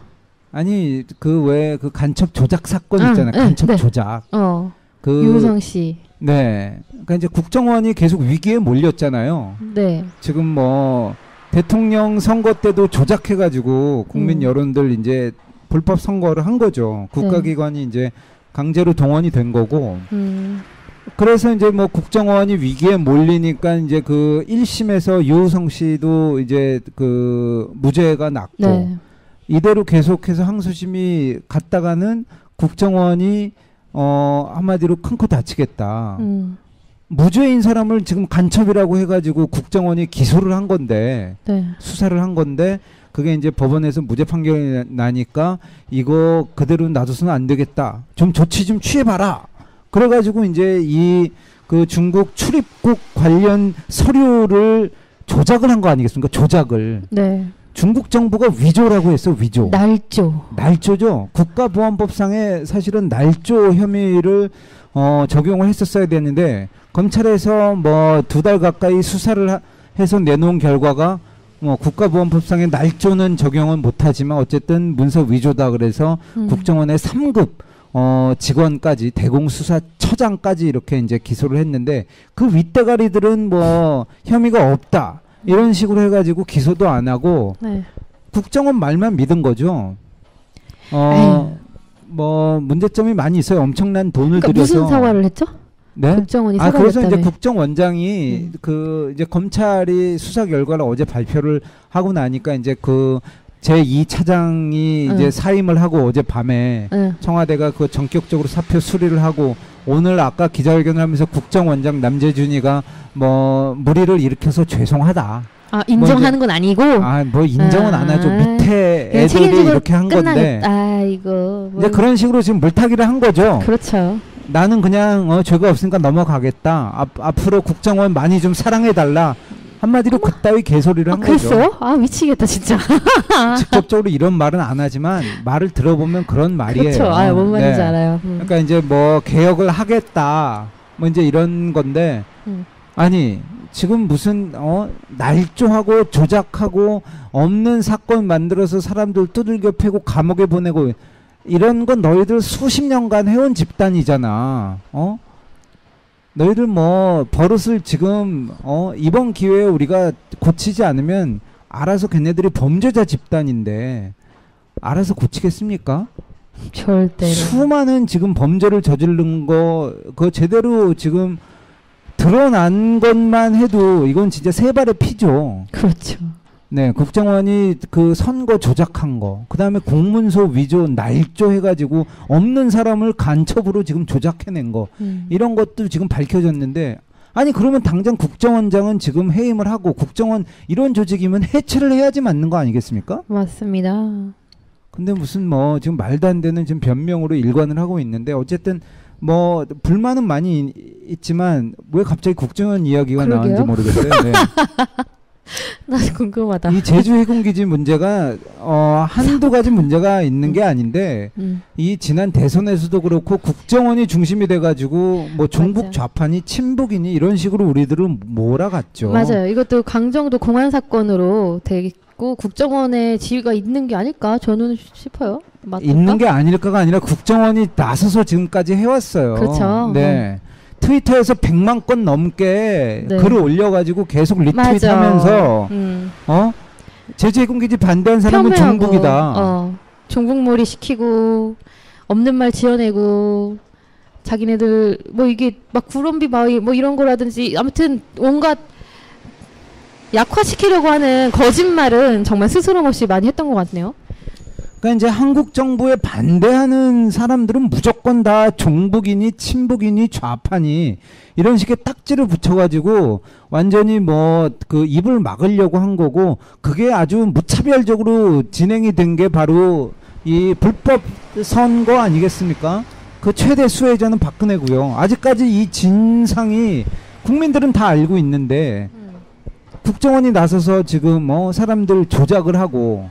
아니, 그 왜 그 간첩 조작 사건 응, 있잖아요. 응, 간첩 네. 조작. 어, 그 유성 씨. 네. 그러니까 이제 국정원이 계속 위기에 몰렸잖아요. 네, 지금 뭐 대통령 선거 때도 조작해 가지고 국민 음. 여론들 이제 불법 선거를 한 거죠. 국가기관이 이제 강제로 동원이 된 거고. 음, 그래서 이제 뭐 국정원이 위기에 몰리니까 이제 그 1심에서 유우성 씨도 이제 그 무죄가 났고 네, 이대로 계속해서 항소심이 갔다가는 국정원이 어 한마디로 큰코 다치겠다. 음, 무죄인 사람을 지금 간첩이라고 해가지고 국정원이 기소를 한 건데 네, 수사를 한 건데 그게 이제 법원에서 무죄 판결이 나- 나니까 이거 그대로 놔둬서는 안 되겠다. 좀 조치 좀 취해봐라. 그래가지고 이제 이 그 중국 출입국 관련 서류를 조작을 한 거 아니겠습니까? 조작을 네, 중국 정부가 위조라고 했어 위조. 날조. 날조죠. 국가보안법상에 사실은 날조 혐의를 어, 적용을 했었어야 되는데 검찰에서 뭐 두 달 가까이 수사를 하- 해서 내놓은 결과가 뭐 국가보안법상의 날조는 적용은 못하지만 어쨌든 문서 위조다 그래서 음. 국정원의 3급 어, 직원까지 대공수사처장까지 이렇게 이제 기소를 했는데 그 윗대가리들은 뭐 혐의가 없다 이런 식으로 해가지고 기소도 안 하고 네, 국정원 말만 믿은 거죠. 어, 뭐 문제점이 많이 있어요. 엄청난 돈을 그러니까 들여서 무슨 사과를 했죠? 네? 국정원이 아 그래서 이제 사과했다며. 국정원장이 음. 그 이제 검찰이 수사 결과를 어제 발표를 하고 나니까 이제 그 제2 차장이 응. 이제 사임을 하고 어제 밤에 응. 청와대가 그 전격적으로 사표 수리를 하고 오늘 아까 기자회견을 하면서 국정원장 남재준이가 뭐 무리를 일으켜서 죄송하다. 아 인정하는 건 아니고 아뭐 인정은 안 하죠. 아, 밑에 그냥 애들이 이렇게 한 건데 끝나겠다. 아이고. 뭐, 이제 그런 식으로 지금 물타기를 한 거죠. 그렇죠. 나는 그냥 어, 죄가 없으니까 넘어가겠다. 앞, 앞으로 국정원 많이 좀 사랑해 달라. 한마디로 그따위 개소리를 아, 한 거죠. 그랬어요? 아 미치겠다 진짜. *laughs* 직접적으로 이런 말은 안 하지만 말을 들어보면 그런 말이에요. 그렇죠. 아 뭔 말인지 네. 알아요. 음. 그러니까 이제 뭐 개혁을 하겠다. 뭐 이제 이런 건데 음. 아니 지금 무슨 어 날조하고 조작하고 없는 사건 만들어서 사람들 두들겨 패고 감옥에 보내고 이런 건 너희들 수십 년간 해온 집단이잖아. 어? 너희들 뭐 버릇을 지금 어 이번 기회에 우리가 고치지 않으면 알아서 걔네들이 범죄자 집단인데 알아서 고치겠습니까? 절대로. 수많은 지금 범죄를 저지른 거 그 제대로 지금 드러난 것만 해도 이건 진짜 세 발의 피죠. 그렇죠. 네, 국정원이 그 선거 조작한 거, 그 다음에 공문서 위조, 날조 해가지고 없는 사람을 간첩으로 지금 조작해낸 거, 음. 이런 것도 지금 밝혀졌는데, 아니, 그러면 당장 국정원장은 지금 해임을 하고, 국정원 이런 조직이면 해체를 해야지 맞는 거 아니겠습니까? 맞습니다. 근데 무슨 뭐 지금 말도 안 되는 지금 변명으로 일관을 하고 있는데 어쨌든 뭐 불만은 많이 이- 있지만 왜 갑자기 국정원 이야기가 그러게요. 나왔는지 모르겠어요. 네. *laughs* *laughs* 나 궁금하다. 이 제주 해군기지 문제가 어 한두 가지 문제가 있는 게 아닌데 음. 이 지난 대선에서도 그렇고 국정원이 중심이 돼가지고 뭐 종북. 좌파니 친북이니 이런 식으로 우리들은 몰아갔죠. 맞아요. 이것도 강정도 공안 사건으로 되고 국정원의 지위가 있는 게 아닐까 저는 싶어요. 맞을까? 있는 게 아닐까가 아니라 국정원이 나서서 지금까지 해왔어요. 그렇죠. 네. 트위터에서 100만 건 넘게 네. 글을 올려가지고 계속. 리트윗하면서 음. 어 제주 해군기지 반대한 사람은 폄훼하고, 종북이다. 어, 종북몰이 시키고 없는 말 지어내고 자기네들 뭐 이게 막 구럼비 바위 뭐 이런 거라든지 아무튼 온갖 약화시키려고 하는 거짓말은 정말 스스럼 없이 많이 했던 것 같네요. 그러니까 이제 한국 정부에 반대하는 사람들은 무조건 다 종북이니 친북이니 좌파니 이런 식의 딱지를 붙여가지고 완전히 뭐 그 입을 막으려고 한 거고 그게 아주 무차별적으로 진행이 된 게 바로 이 불법 선거 아니겠습니까? 그 최대 수혜자는 박근혜고요. 아직까지 이 진상이 국민들은 다 알고 있는데 국정원이 나서서 지금 뭐 사람들 조작을 하고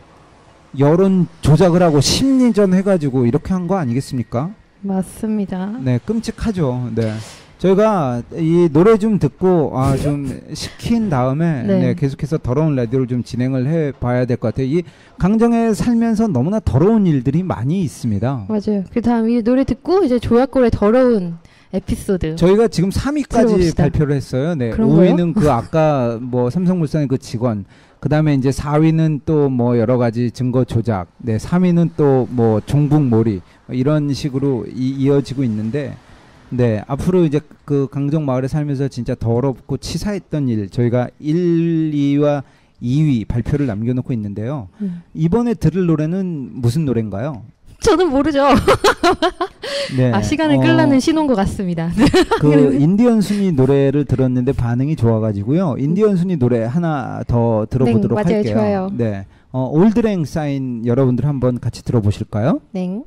여론 조작을 하고 심리전 해가지고 이렇게 한 거 아니겠습니까? 맞습니다. 네, 끔찍하죠. 네. 저희가 이 노래 좀 듣고 아 좀 시킨 다음에 네. 네. 계속해서 더러운 라디오를 좀 진행을 해 봐야 될 것 같아요. 이 강정에 살면서 너무나 더러운 일들이 많이 있습니다. 맞아요. 그 다음 이 노래 듣고 이제 조약골의 더러운 에피소드. 저희가 지금 3위까지 들어봅시다. 발표를 했어요. 네. 그런 5위는 그 아까 뭐 삼성물산의 그 직원. 그 다음에 이제 4위는 또 뭐 여러 가지 증거 조작. 네. 3위는 또 뭐 종북몰이 이런 식으로 이, 이어지고 있는데 네. 앞으로 이제 그 강정 마을에 살면서 진짜 더럽고 치사했던 일 저희가 1, 2와 2위 발표를 남겨 놓고 있는데요. 음. 이번에 들을 노래는 무슨 노래인가요? 저는 모르죠. *laughs* 네. 아 시간을 어, 끌라는 신호인 것 같습니다. 그 *laughs* 인디언 순이 노래를 들었는데 반응이 좋아가지고요. 인디언 순이 노래 하나 더 들어보도록 네, 맞아요. 할게요. 좋아요. 네, 어, 올드랭 사인 여러분들 한번 같이 들어보실까요? 네.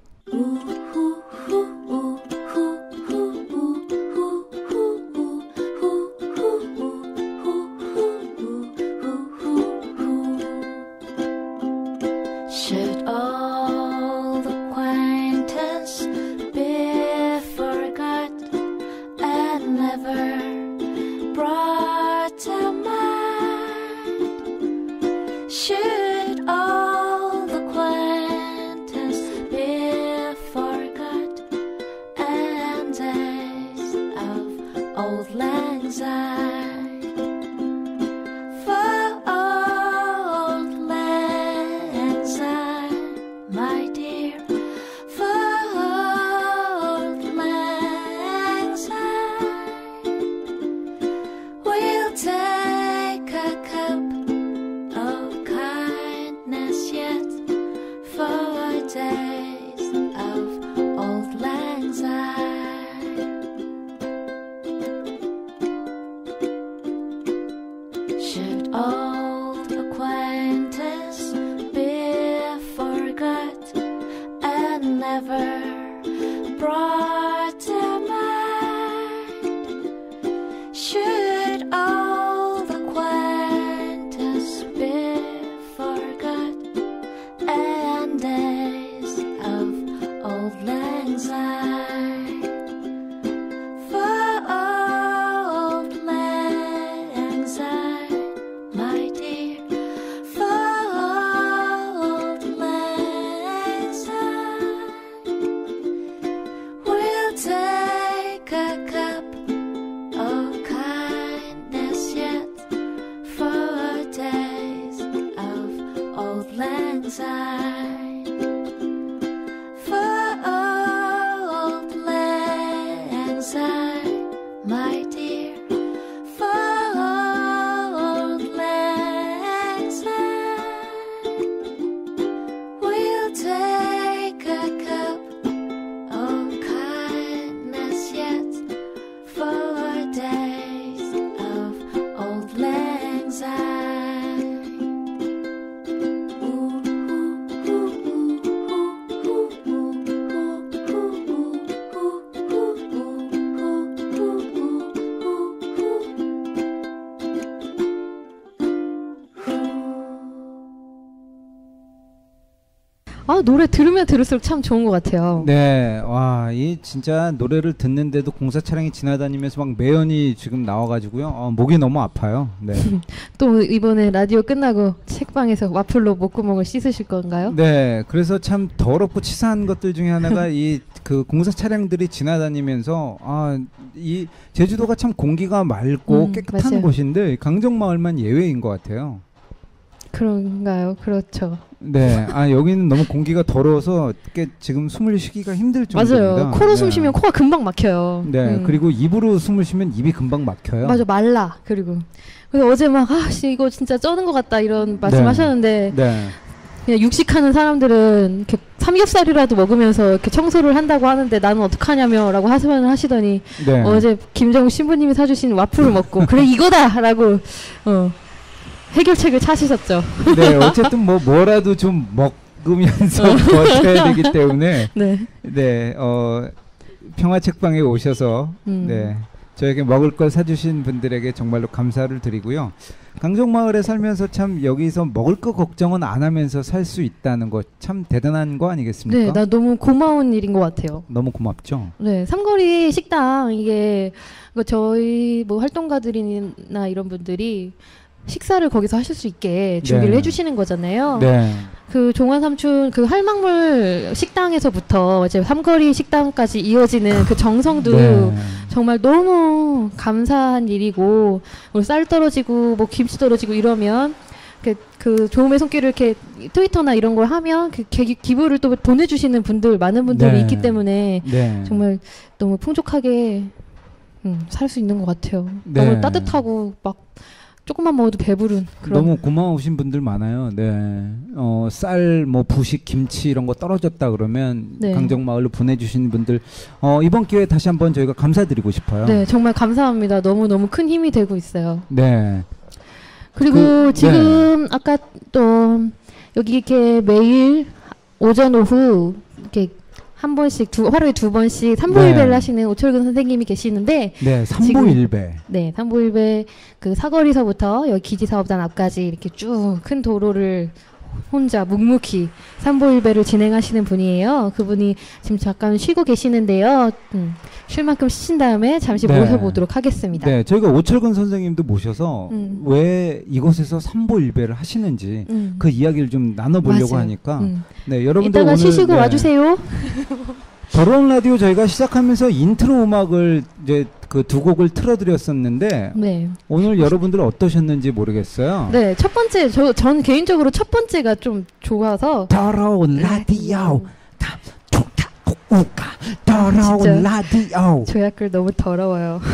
노래 들으면 들을수록 참 좋은 것 같아요. 네, 와, 이 진짜 노래를 듣는데도 공사 차량이 지나다니면서 막 매연이 지금 나와가지고요. 어, 목이 너무 아파요. 네. *laughs* 또 이번에 라디오 끝나고 책방에서 와플로 목구멍을 씻으실 건가요? 네, 그래서 참 더럽고 치사한 것들 중에 하나가 *laughs* 이 그 공사 차량들이 지나다니면서 아, 이 제주도가 참 공기가 맑고 음, 깨끗한 맞아요. 곳인데 강정마을만 예외인 것 같아요. 그런가요? 그렇죠. 네, 아 여기는 너무 공기가 더러워서 깨- 지금 숨을 쉬기가 힘들 정도입니다. 맞아요. 코로 네. 숨 쉬면 코가 금방 막혀요. 네, 음. 그리고 입으로 숨을 쉬면 입이 금방 막혀요. 맞아 말라. 그리고 그래서 어제 막 아씨 이거 진짜 쩌는 것 같다 이런 말씀하셨는데 네, 그냥 육식하는 사람들은 이렇게 삼겹살이라도 먹으면서 이렇게 청소를 한다고 하는데 나는 어떡하냐며라고 하소연을 하시더니 네. 어제 김정우 신부님이 사주신 와플을 먹고 그래 이거다라고 어, 해결책을 찾으셨죠. 네, *laughs* 어쨌든 뭐 뭐라도 좀 먹으면서 *laughs* 버텨야 되기 때문에 *laughs* 네. 네, 어 평화 책방에 오셔서 음. 네 저에게 먹을 걸 사주신 분들에게 정말로 감사를 드리고요. 강정마을에 살면서 참 여기서 먹을 거 걱정은 안 하면서 살 수 있다는 거 참 대단한 거 아니겠습니까? 네, 나 너무 고마운 일인 것 같아요. 너무 고맙죠. 네, 삼거리 식당 이게 그 저희 뭐 활동가들이나 이런 분들이 식사를 거기서 하실 수 있게 준비를 네. 해주시는 거잖아요. 네, 그 종안 삼촌 그 할망물 식당에서부터 이제 삼거리 식당까지 이어지는 그 정성도 네. 정말 너무 감사한 일이고 뭐쌀 떨어지고 뭐 김치 떨어지고 이러면 그, 그 좋음의 손길을 이렇게 트위터나 이런 걸 하면 그 기, 기부를 또 보내주시는 분들 많은 분들이 네. 있기 때문에 네. 정말 너무 풍족하게 음, 살 수 있는 것 같아요. 네. 너무 따뜻하고 막 조금만 먹어도 배부른 그런. 너무 고마우신 분들 많아요. 네. 어, 쌀, 뭐 부식, 김치 이런 거 떨어졌다 그러면 네. 강정마을로 보내주시는 분들 어, 이번 기회에 다시 한번 저희가 감사드리고 싶어요. 네, 정말 감사합니다. 너무 너무 큰 힘이 되고 있어요. 네. 그리고 그, 지금 아까 또 여기 이렇게 매일 오전 오후 이렇게 한 번씩 두 하루에 두 번씩 삼보일배를 네. 하시는 오철근 선생님이 계시는데 네, 삼보일배. 네 삼보일배 그 사거리서부터 여기 기지사업단 앞까지 이렇게 쭉 큰 도로를 혼자 묵묵히 삼보일배를 진행하시는 분이에요. 그분이 지금 잠깐 쉬고 계시는데요. 음, 쉴 만큼 쉬신 다음에 잠시 네. 모셔보도록 하겠습니다. 네, 저희가 오철근 선생님도 모셔서 음. 왜 이곳에서 삼보일배를 하시는지 음. 그 이야기를 좀 나눠보려고 맞아요. 하니까 음. 네, 여러분들 이따가 오늘 쉬시고 네, 와주세요. *laughs* 더러운 라디오 저희가 시작하면서 인트로 음악을 이제 그 두 곡을 틀어드렸었는데 네. 오늘 여러분들 어떠셨는지 모르겠어요. 네, 첫 번째 저 전 개인적으로 첫 번째가 좀 좋아서 더러운 라디오 다 우가 더러운. 라디오 조약골 너무 더러워요. *laughs*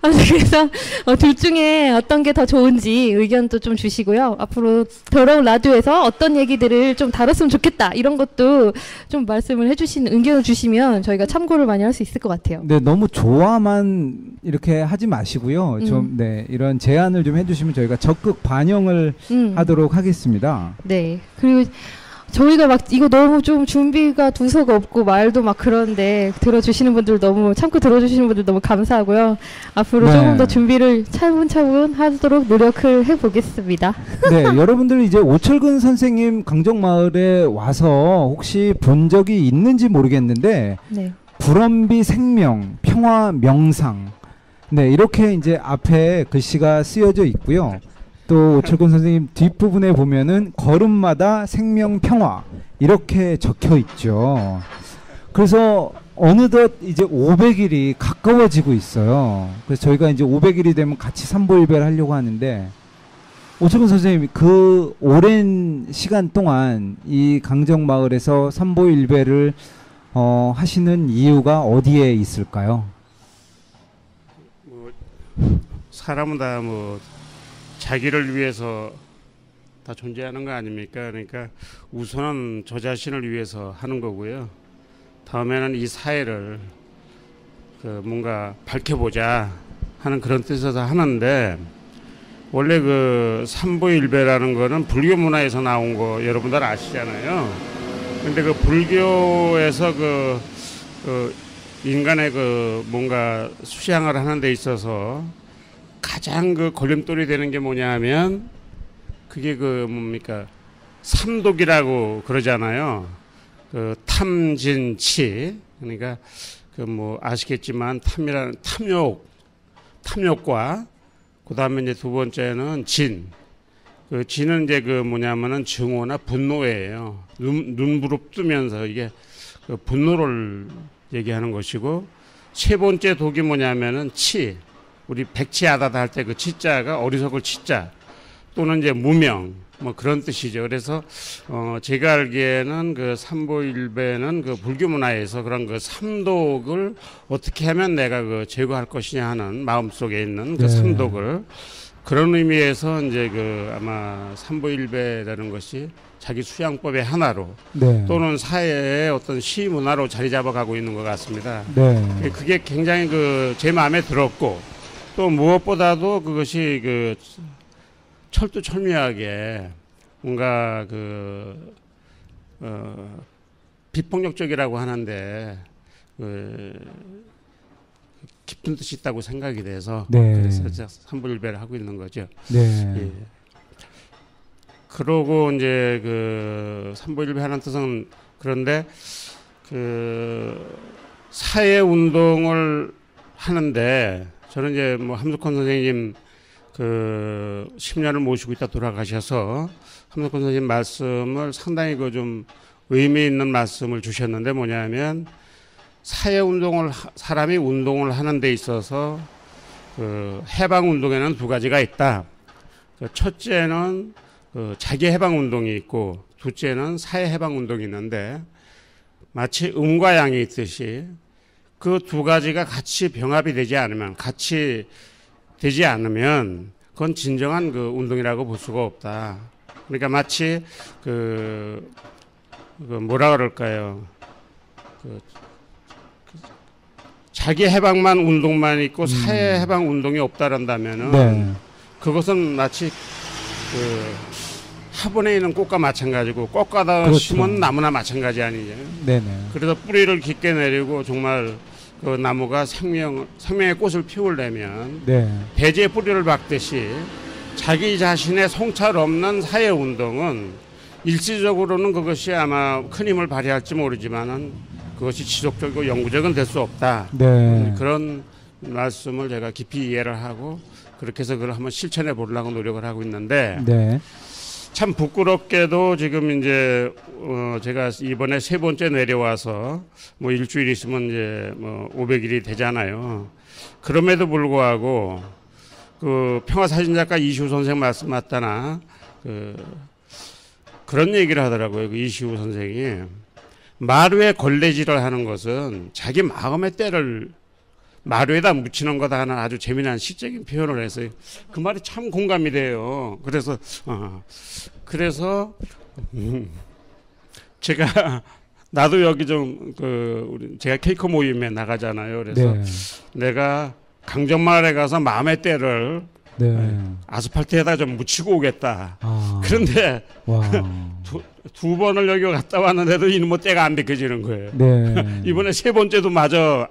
아, 그래서 어, 둘 중에 어떤 게 더 좋은지 의견도 좀 주시고요. 앞으로 더러운 라디오에서 어떤 얘기들을 좀 다뤘으면 좋겠다 이런 것도 좀 말씀을 해주시는 의견을 주시면 저희가 참고를 많이 할 수 있을 것 같아요. 네, 너무 좋아만 이렇게 하지 마시고요. 음. 좀 네, 이런 제안을 좀 해주시면 저희가 적극 반영을 음. 하도록 하겠습니다. 네. 그리고 저희가 막 이거 너무 좀 준비가 두서가 없고 말도 막 그런데 들어주시는 분들 너무 참고 들어주시는 분들 너무 감사하고요. 앞으로 네. 조금 더 준비를 차분차분 하도록 노력을 해보겠습니다. 네, *laughs* 여러분들 이제 오철근 선생님 강정마을에 와서 혹시 본 적이 있는지 모르겠는데 네. 불엄비 생명, 평화 명상. 네, 이렇게 이제 앞에 글씨가 쓰여져 있고요. 또 오철근 선생님 뒷부분에 보면은 걸음마다 생명 평화 이렇게 적혀 있죠. 그래서 어느덧 이제 500일이 가까워지고 있어요. 그래서 저희가 이제 500일이 되면 같이 삼보 일배를 하려고 하는데 오철근 선생님 그 오랜 시간 동안 이 강정 마을에서 삼보 일배를 어, 하시는 이유가 어디에 있을까요? 뭐 사람은 다뭐 자기를 위해서 다 존재하는 거 아닙니까? 그러니까 우선은 저 자신을 위해서 하는 거고요. 다음에는 이 사회를 그 뭔가 밝혀보자 하는 그런 뜻에서 하는데 원래 그 삼보일배라는 거는 불교 문화에서 나온 거 여러분들 아시잖아요. 근데 그 불교에서 그, 그 인간의 그 뭔가 수양을 하는 데 있어서 가장 그 걸림돌이 되는 게 뭐냐 하면 그게 그 뭡니까 삼독이라고 그러잖아요. 그 탐진치 그러니까 그 뭐 아시겠지만 탐이라는 탐욕 탐욕과 그다음에 이제 두 번째는 진. 그 진은 이제 그 뭐냐면은 증오나 분노예요. 눈 눈부릅 뜨면서 이게 그 분노를 얘기하는 것이고 세 번째 독이 뭐냐면은 치. 우리 백치하다다 할 때 그 치자가 어리석을 치자 또는 이제 무명 뭐 그런 뜻이죠. 그래서 어 제가 알기에는 그 삼보일배는 그 불교 문화에서 그런 그 삼독을 어떻게 하면 내가 그 제거할 것이냐 하는 마음속에 있는 그 네. 삼독을 그런 의미에서 이제 그 아마 삼보일배라는 것이 자기 수양법의 하나로 네. 또는 사회의 어떤 시 문화로 자리 잡아가고 있는 것 같습니다. 네. 그게 굉장히 그 제 마음에 들었고 또 무엇보다도 그것이 그 철두철미하게 뭔가 그 어, 비폭력적이라고 하는데 그 깊은 뜻이 있다고 생각이 돼서 네. 그래서 제가 삼불배를 하고 있는 거죠. 네. 예. 그러고 이제 그 삼보일배 하는 뜻은 그런데 그 사회 운동을 하는데 저는 이제 뭐 함석헌 선생님 그 10년을 모시고 있다 돌아가셔서 함석헌 선생님 말씀을 상당히 그 좀 의미 있는 말씀을 주셨는데 뭐냐면 사회 운동을 하- 사람이 운동을 하는 데 있어서 그 해방 운동에는 두 가지가 있다. 그 첫째는 그 자기 해방 운동이 있고 둘째는 사회 해방 운동이 있는데 마치 음과 양이 있듯이 그 두 가지가 같이 병합이 되지 않으면 같이 되지 않으면 그건 진정한 그 운동이라고 볼 수가 없다. 그러니까 마치 그, 그 뭐라 그럴까요? 그, 그 자기 해방만 운동만 있고 사회 해방 운동이 없다란다면은 네. 그것은 마치 그 화분에 있는 꽃과 마찬가지고 꽃가다 그렇죠. 심은 나무나 마찬가지 아니냐. 네네. 그래서 뿌리를 깊게 내리고 정말 그 나무가 생명 생명의 꽃을 피우려면 네. 배지에 뿌리를 박듯이 자기 자신의 성찰 없는 사회 운동은 일시적으로는 그것이 아마 큰 힘을 발휘할지 모르지만은 그것이 지속적이고 영구적은 될 수 없다. 네. 그런 말씀을 제가 깊이 이해를 하고 그렇게 해서 그걸 한번 실천해 보려고 노력을 하고 있는데 네. 참 부끄럽게도 지금 이제 어 제가 이번에 세 번째 내려와서 뭐 일주일 있으면 이제 뭐 500일이 되잖아요. 그럼에도 불구하고 그 평화 사진 작가 이시우 선생 말씀 맞다나 그 그런 얘기를 하더라고요. 그 이시우 선생이 마루에 걸레질을 하는 것은 자기 마음의 때를 마루에다 묻히는 거다 하는 아주 재미난 시적인 표현을 해서 그 말이 참 공감이 돼요. 그래서 어, 그래서 음, 제가 *laughs* 나도 여기 좀 그 우리 제가 케이크 모임에 나가잖아요. 그래서 네. 내가 강정마을에 가서 마음의 때를 네. 아스팔트에다 좀 묻히고 오겠다. 아. 그런데 와. *laughs* 두, 두 번을 여기 갔다 왔는데도 이놈의 때가 안 비켜지는 거예요. 네. *laughs* 이번에 세 번째도 마저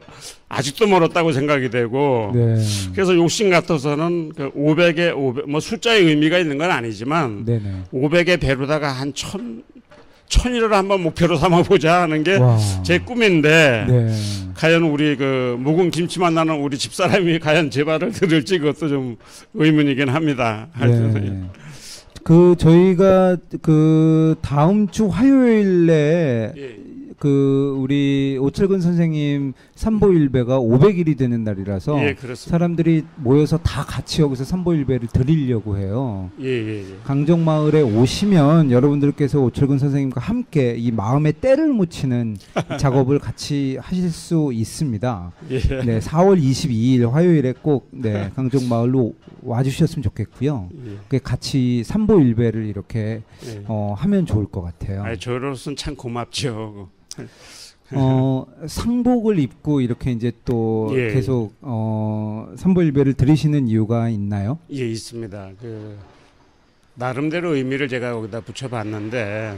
아직도 멀었다고 생각이 되고 네. 그래서 욕심 같아서는 그 500에 500, 뭐 숫자의 의미가 있는 건 아니지만 네네. 500의 배로다가 한 천, 천일을 한번 목표로 삼아보자 하는 게 와. 제 꿈인데 네. 과연 우리 그 묵은 김치 만 나는 우리 집사람이 *laughs* 과연 제 말을 들을지 그것도 좀 의문이긴 합니다. 하여튼 네. 그 저희가 그 다음 주 화요일에 예. 그 우리 오철근 선생님 삼보일배가 500일이 되는 날이라서 예. 사람들이 모여서 다 같이 여기서 삼보일배를 드리려고 해요. 예, 예, 예. 강정마을에 오시면 여러분들께서 오철근 선생님과 함께 이 마음의 때를 묻히는 *laughs* 작업을 같이 하실 수 있습니다. 예. 네, 4월 22일 화요일에 꼭 네, *laughs* 강정마을로 와주셨으면 좋겠고요. 예. 그 같이 삼보일배를 이렇게 예. 어, 하면 좋을 것 같아요. 아, 저로서는 참 고맙죠. 어, 상복을 입고 이렇게 이제 또 예. 계속 어, 삼보일배를 들으시는 이유가 있나요? 예, 있습니다. 그 나름대로 의미를 제가 거기다 붙여봤는데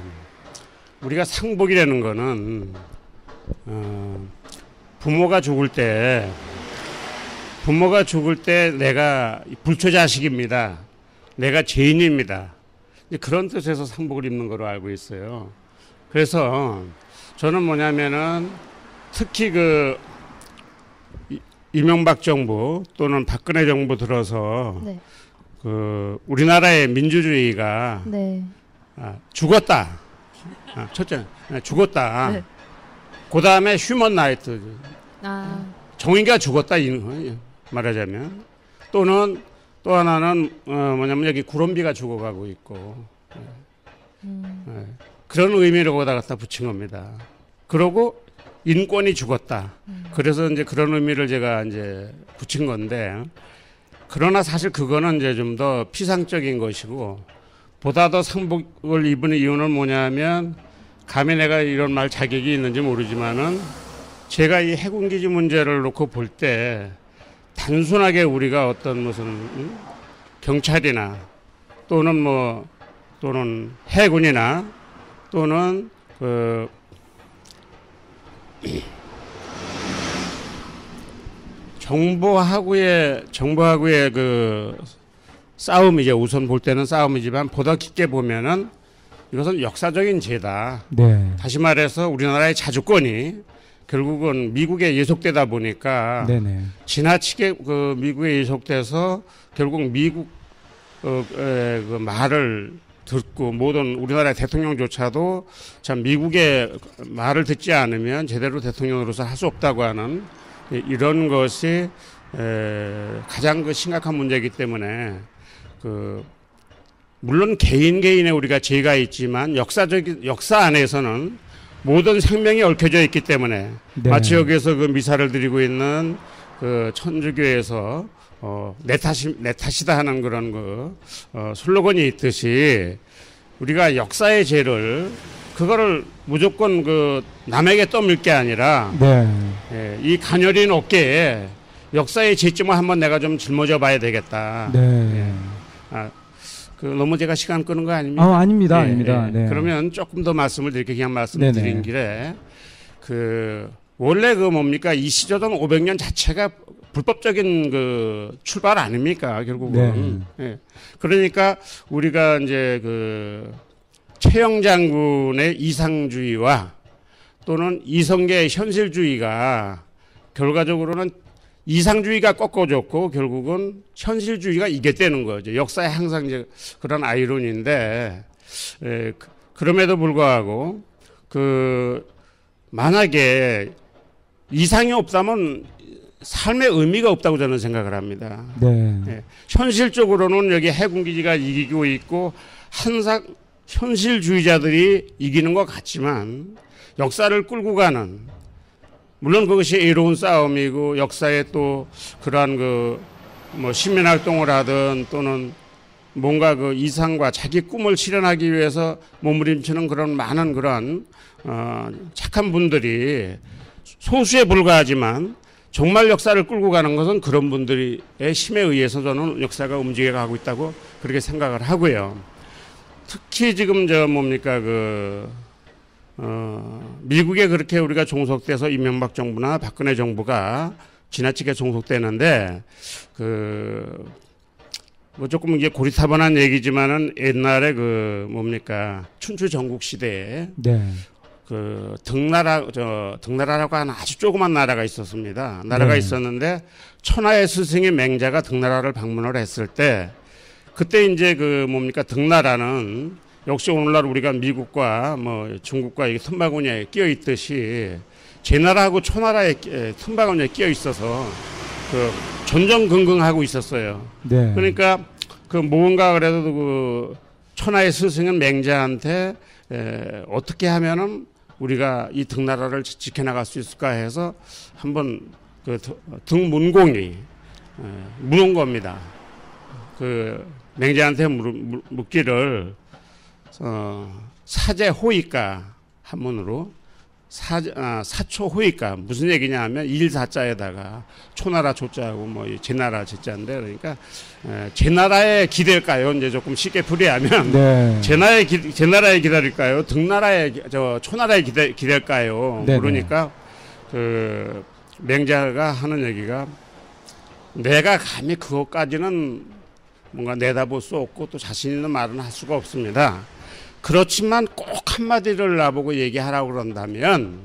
우리가 상복이라는 거는 어, 부모가 죽을 때 부모가 죽을 때 내가 불초자식입니다. 내가 죄인입니다. 그런 뜻에서 상복을 입는 거로 알고 있어요. 그래서 저는 뭐냐면은 특히 그 이- 이명박 정부 또는 박근혜 정부 들어서 네. 그 우리나라의 민주주의가 네. 아, 죽었다. 아, 첫째 네, 죽었다. 네. 그 다음에 휴먼 나이트 아, 정의가 죽었다 이. 말하자면 또는 또 하나는 어, 뭐냐면 여기 구름비가 죽어가고 있고 음, 예, 그런 의미를 거기다 갖다 붙인 겁니다. 그러고 인권이 죽었다. 그래서 이제 그런 의미를 제가 이제 붙인 건데 그러나 사실 그거는 이제 좀 더 피상적인 것이고 보다 더 상복을 입은 이유는 뭐냐면 감히 내가 이런 말 자격이 있는지 모르지만은 제가 이 해군기지 문제를 놓고 볼 때 단순하게 우리가 어떤 무슨 음? 경찰이나 또는 뭐 또는 해군이나 또는 그 정보하고의 정보하고의 그 싸움이죠. 우선 볼 때는 싸움이지만 보다 깊게 보면은 이것은 역사적인 죄다. 네. 다시 말해서 우리나라의 자주권이 결국은 미국에 예속되다 보니까 네네. 지나치게 그 미국에 예속돼서 결국 미국 어, 에, 그 말을 듣고 모든 우리나라 대통령조차도 참 미국의 말을 듣지 않으면 제대로 대통령으로서 할 수 없다고 하는 이- 이런 것이 에, 가장 그 심각한 문제이기 때문에 그 물론 개인 개인의 우리가 죄가 있지만 역사적인 역사 안에서는 모든 생명이 얽혀져 있기 때문에 네. 마치 여기에서 그 미사를 드리고 있는 그 천주교에서 어, 내 탓이 내 탓이다 하는 그런 그 어, 슬로건이 있듯이 우리가 역사의 죄를 그거를 무조건 그 남에게 떠밀 게 아니라 네. 예, 이 가녀린 어깨에 역사의 죄점을 한번 내가 좀 짊어져 봐야 되겠다. 네. 아, 그 너무 제가 시간 끄는 거 아닙니까? 아, 아닙니다. 예, 아닙니다. 예. 네. 그러면 조금 더 말씀을 드릴게요. 그냥. 말씀드린 길에 그 원래 그 뭡니까 이 시조던 500년 자체가 불법적인 그 출발 아닙니까 결국은. 예. 그러니까 우리가 이제 그 최영 장군의 이상주의와 또는 이성계의 현실주의가 결과적으로는 이상주의가 꺾어졌고 결국은 현실주의가 이겼다는 거죠. 역사에 항상 이제 그런 아이러니인데 에, 그- 그럼에도 불구하고 그 만약에 이상이 없다면 삶의 의미가 없다고 저는 생각을 합니다. 네. 예. 현실적으로는 여기 해군기지가 이기고 있고 항상 현실주의자들이 이기는 것 같지만 역사를 끌고 가는 물론 그것이 애로운 싸움이고 역사에 또 그러한 그 뭐 시민 활동을 하든 또는 뭔가 그 이상과 자기 꿈을 실현하기 위해서 몸부림치는 그런 많은 그런 어 착한 분들이 소수에 불과하지만 정말 역사를 끌고 가는 것은 그런 분들의 힘에 의해서 저는 역사가 움직여 가고 있다고 그렇게 생각을 하고요. 특히 지금 저 뭡니까 그 어, 미국에 그렇게 우리가 종속돼서 이명박 정부나 박근혜 정부가 지나치게 종속되는데 그 뭐 조금 이게 고리타분한 얘기지만은 옛날에 그 뭡니까 춘추 전국 시대에 네. 그 등나라 저 등나라라고 하는 아주 조그만 나라가 있었습니다. 나라가 네. 있었는데 천하의 스승의 맹자가 등나라를 방문을 했을 때 그때 이제 그 뭡니까 등나라는 역시 오늘날 우리가 미국과 뭐 중국과 이게 틈바구니에 끼어 있듯이 제 나라하고 초나라에 에, 틈바구니에 끼어 있어서 그 전전긍긍하고 있었어요. 네. 그러니까 그 뭔가 그래도 그 천하의 스승은 맹자한테 에, 어떻게 하면은 우리가 이 등나라를 지- 지켜나갈 수 있을까 해서 한번 그 등문공이 에, 물은 겁니다. 그 맹자한테 묻기를 어, 사제 호의가 한문으로 사, 아, 사초 호의가 무슨 얘기냐 하면 일사자에다가 초나라 초자하고 뭐이 제나라 제자인데 그러니까 에, 제나라에 기댈까요? 이제 조금 쉽게 풀이하면 네. *laughs* 제나라에 기, 제나라에 기다릴까요? 등나라에 기- 저 초나라에 기대, 기댈까요? 네네. 그러니까 그 맹자가 하는 얘기가 내가 감히 그것까지는 뭔가 내다볼 수 없고 또 자신 있는 말은 할 수가 없습니다. 그렇지만 꼭 한마디를 나보고 얘기하라고 그런다면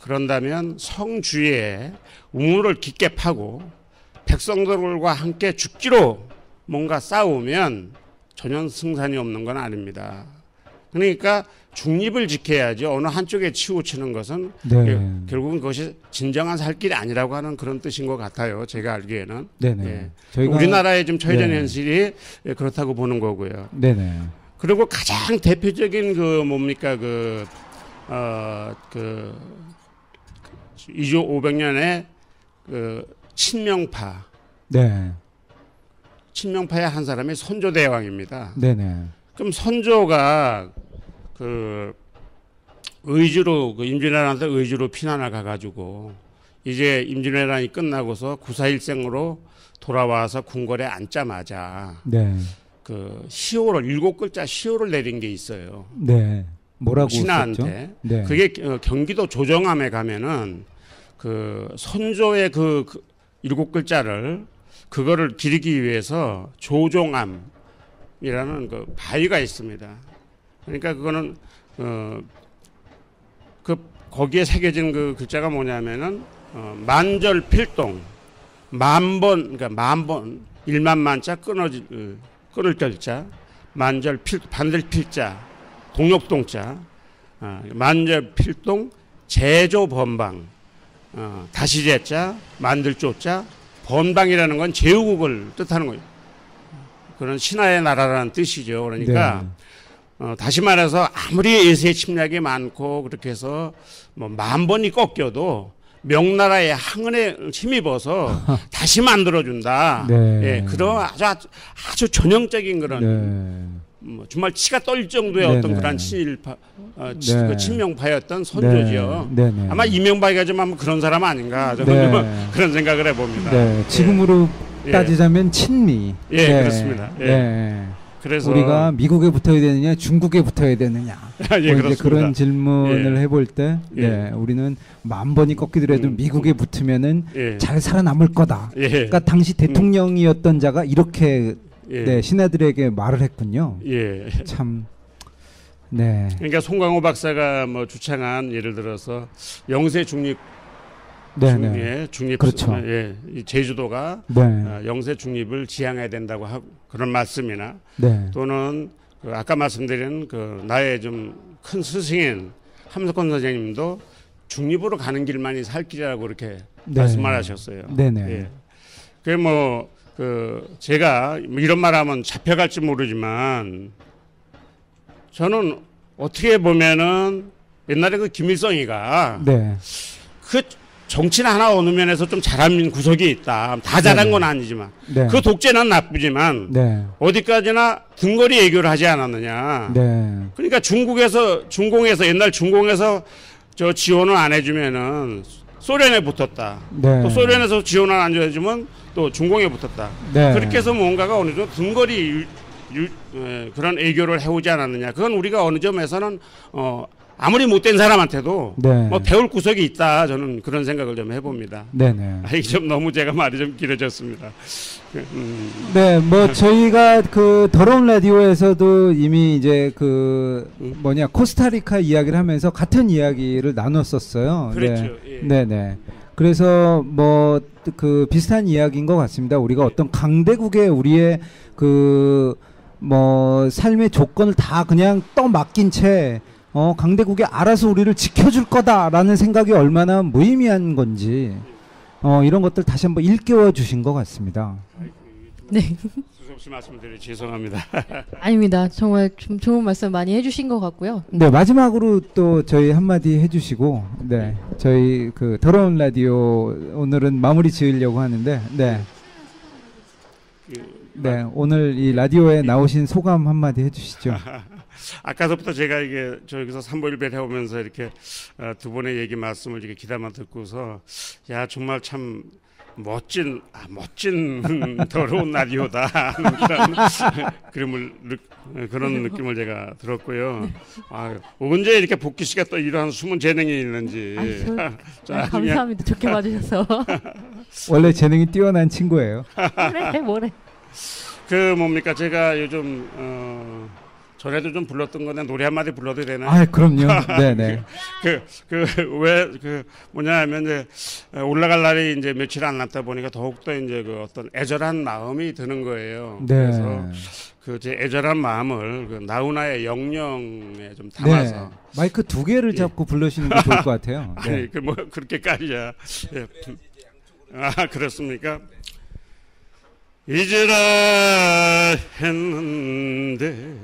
그런다면 성주에 우물을 깊게 파고 백성들과 함께 죽기로 뭔가 싸우면 전혀 승산이 없는 건 아닙니다. 그러니까 중립을 지켜야지 어느 한쪽에 치우치는 것은 네. 예, 결국은 그것이 진정한 살 길이 아니라고 하는 그런 뜻인 것 같아요. 제가 알기에는 네네. 예. 우리나라의 좀 처해진 네. 현실이 예, 그렇다고 보는 거고요. 네네. 그리고 가장 대표적인 그 뭡니까 그 어, 그 이조 500년의 그 친명파 네. 친명파의 한 사람이 선조 대왕입니다. 네네. 그럼 선조가 그 의주로 그 임진왜란한테 의주로 피난을 가가지고 이제 임진왜란이 끝나고서 구사일생으로 돌아와서 궁궐에 앉자마자 네. 그 시호를 일곱 글자 시호를 내린 게 있어요. 네. 뭐라고? 신하한테 네. 그게 어, 경기도 조정암에 가면은 그 선조의 그, 그 일곱 글자를 그거를 기리기 위해서 조종암이라는 그 바위가 있습니다. 그러니까 그거는 어 그 거기에 새겨진 그 글자가 뭐냐면은 어, 만절필동 만번 그러니까 만번 일만 만자 끊어지 어, 끊을 글자 만절 필 반들 필자 동력동자 어, 만절 필동 제조번방 어, 다시 제자 만들조자 번방이라는 건 제후국을 뜻하는 거예요. 그런 신하의 나라라는 뜻이죠. 그러니까 어, 다시 말해서 아무리 예수의 침략이 많고 그렇게 해서 뭐 만 번이 꺾여도 명나라의 항은에 힘입어서 *laughs* 다시 만들어준다. 네. 예, 그런 아주 아주, 전형적인 그런 네. 뭐 정말 치가 떨릴 정도의 네네. 어떤 그런 친일파, 어, 치- 네. 그 친명파였던 선조지요. 네. 네네. 아마 이명박이가 좀 아마 그런 사람 아닌가 저는 네. *laughs* 그런 생각을 해봅니다. 네. 지금으로 예. 따지자면 친미. 예, 네. 그렇습니다. 예. 네. 그래서 우리가 미국에 붙어야 되느냐, 중국에 붙어야 되느냐. *laughs* 예, 뭐 이제. 그런 질문을 예. 해볼 때, 예. 네, 우리는 만 번이 꺾이더라도 음. 미국에 붙으면은 예. 잘 살아남을 거다. 예. 그러니까 당시 대통령이었던 자가 이렇게 예. 네, 신하들에게 말을 했군요. 예. 참, 네, 그러니까 송강호 박사가 뭐 주창한 예를 들어서 영세 중립 네, 중, 네, 예, 중립 그렇죠. 예, 이 제주도가 네, 어, 영세 중립을 지향해야 된다고 하고 그런 말씀이나 네, 또는 그 아까 말씀드린 그 나의 좀 큰 스승인 함석헌 선생님도 중립으로 가는 길만이 살 길이라고 이렇게 네. 말씀을 하셨어요. 네, 네, 예. 그게 뭐, 그, 제가 뭐 이런 말 하면 잡혀갈지 모르지만 저는 어떻게 보면은 옛날에 그 김일성이가 네, 그 정치는 하나 어느 면에서 좀 잘한 구석이 있다. 다 잘한 네네. 건 아니지만. 네, 그 독재는 나쁘지만 네, 어디까지나 등거리 애교를 하지 않았느냐. 네, 그러니까 중국에서 중공에서 옛날 중공에서 저 지원을 안 해주면은 소련에 붙었다. 네, 또 소련에서 지원을 안 해주면 또 중공에 붙었다. 네, 그렇게 해서 뭔가가 어느 정도 등거리 유, 유, 에, 그런 애교를 해오지 않았느냐. 그건 우리가 어느 점에서는 어, 아무리 못된 사람한테도 네, 뭐 배울 구석이 있다. 저는 그런 생각을 좀 해봅니다. 네, 네. 아, 이게 좀 너무 제가 말이 좀 길어졌습니다. 음, 네, 뭐 저희가 그 더러운 라디오에서도 이미 이제 그 뭐냐 코스타리카 이야기를 하면서 같은 이야기를 나눴었어요. 네, 예. 네, 네. 그래서 뭐 그 비슷한 이야기인 것 같습니다. 우리가 어떤 강대국의 우리의 그 뭐 삶의 조건을 다 그냥 떠맡긴 채 어, 강대국이 알아서 우리를 지켜줄 거다라는 생각이 얼마나 무의미한 건지 어, 이런 것들 다시 한번 일깨워 주신 것 같습니다. 네. 수없이 말씀드려 죄송합니다. *laughs* 아닙니다. 정말 좀 좋은 말씀 많이 해주신 것 같고요. 네 마지막으로 또 저희 한마디 해주시고 네 저희 그 더러운 라디오 오늘은 마무리 지으려고 하는데 네. 네 오늘 이 라디오에 나오신 소감 한마디 해주시죠. *laughs* 아까서부터 제가 이게 저기서 삼보일배를 해오면서 이렇게 어, 두 분의 얘기 말씀을 이렇게 기다만 듣고서 야 정말 참 멋진 아, 멋진 *laughs* 더러운 라디오다 *laughs* 그런 그런 느낌을 제가 들었고요. 아, 언제 이렇게 복귀 씨가 또 이러한 숨은 재능이 있는지 아이, 저- 자, 아, 감사합니다. 좋게 봐주셔서. 원래 재능이 뛰어난 친구예요. 그래, 뭐래. 그 뭡니까 제가 요즘 어, 전에도 좀 불렀던 건데 노래 한 마디 불러도 되나요? 아 그럼요. *laughs* 네네. 그그왜 그 뭐냐 하면 이제 올라갈 날이 이제 며칠 안 남다 보니까 더욱더 이제 그 어떤 애절한 마음이 드는 거예요. 네. 그래서 그 제 애절한 마음을 그 나훈아의 영령에 좀 담아서 네. 마이크 두 개를 잡고 부르시는 게 좋을 것 같아요. *laughs* 네. 아니 그 뭐 그렇게까지야. 예. 아 그렇습니까? 잊으라 했는데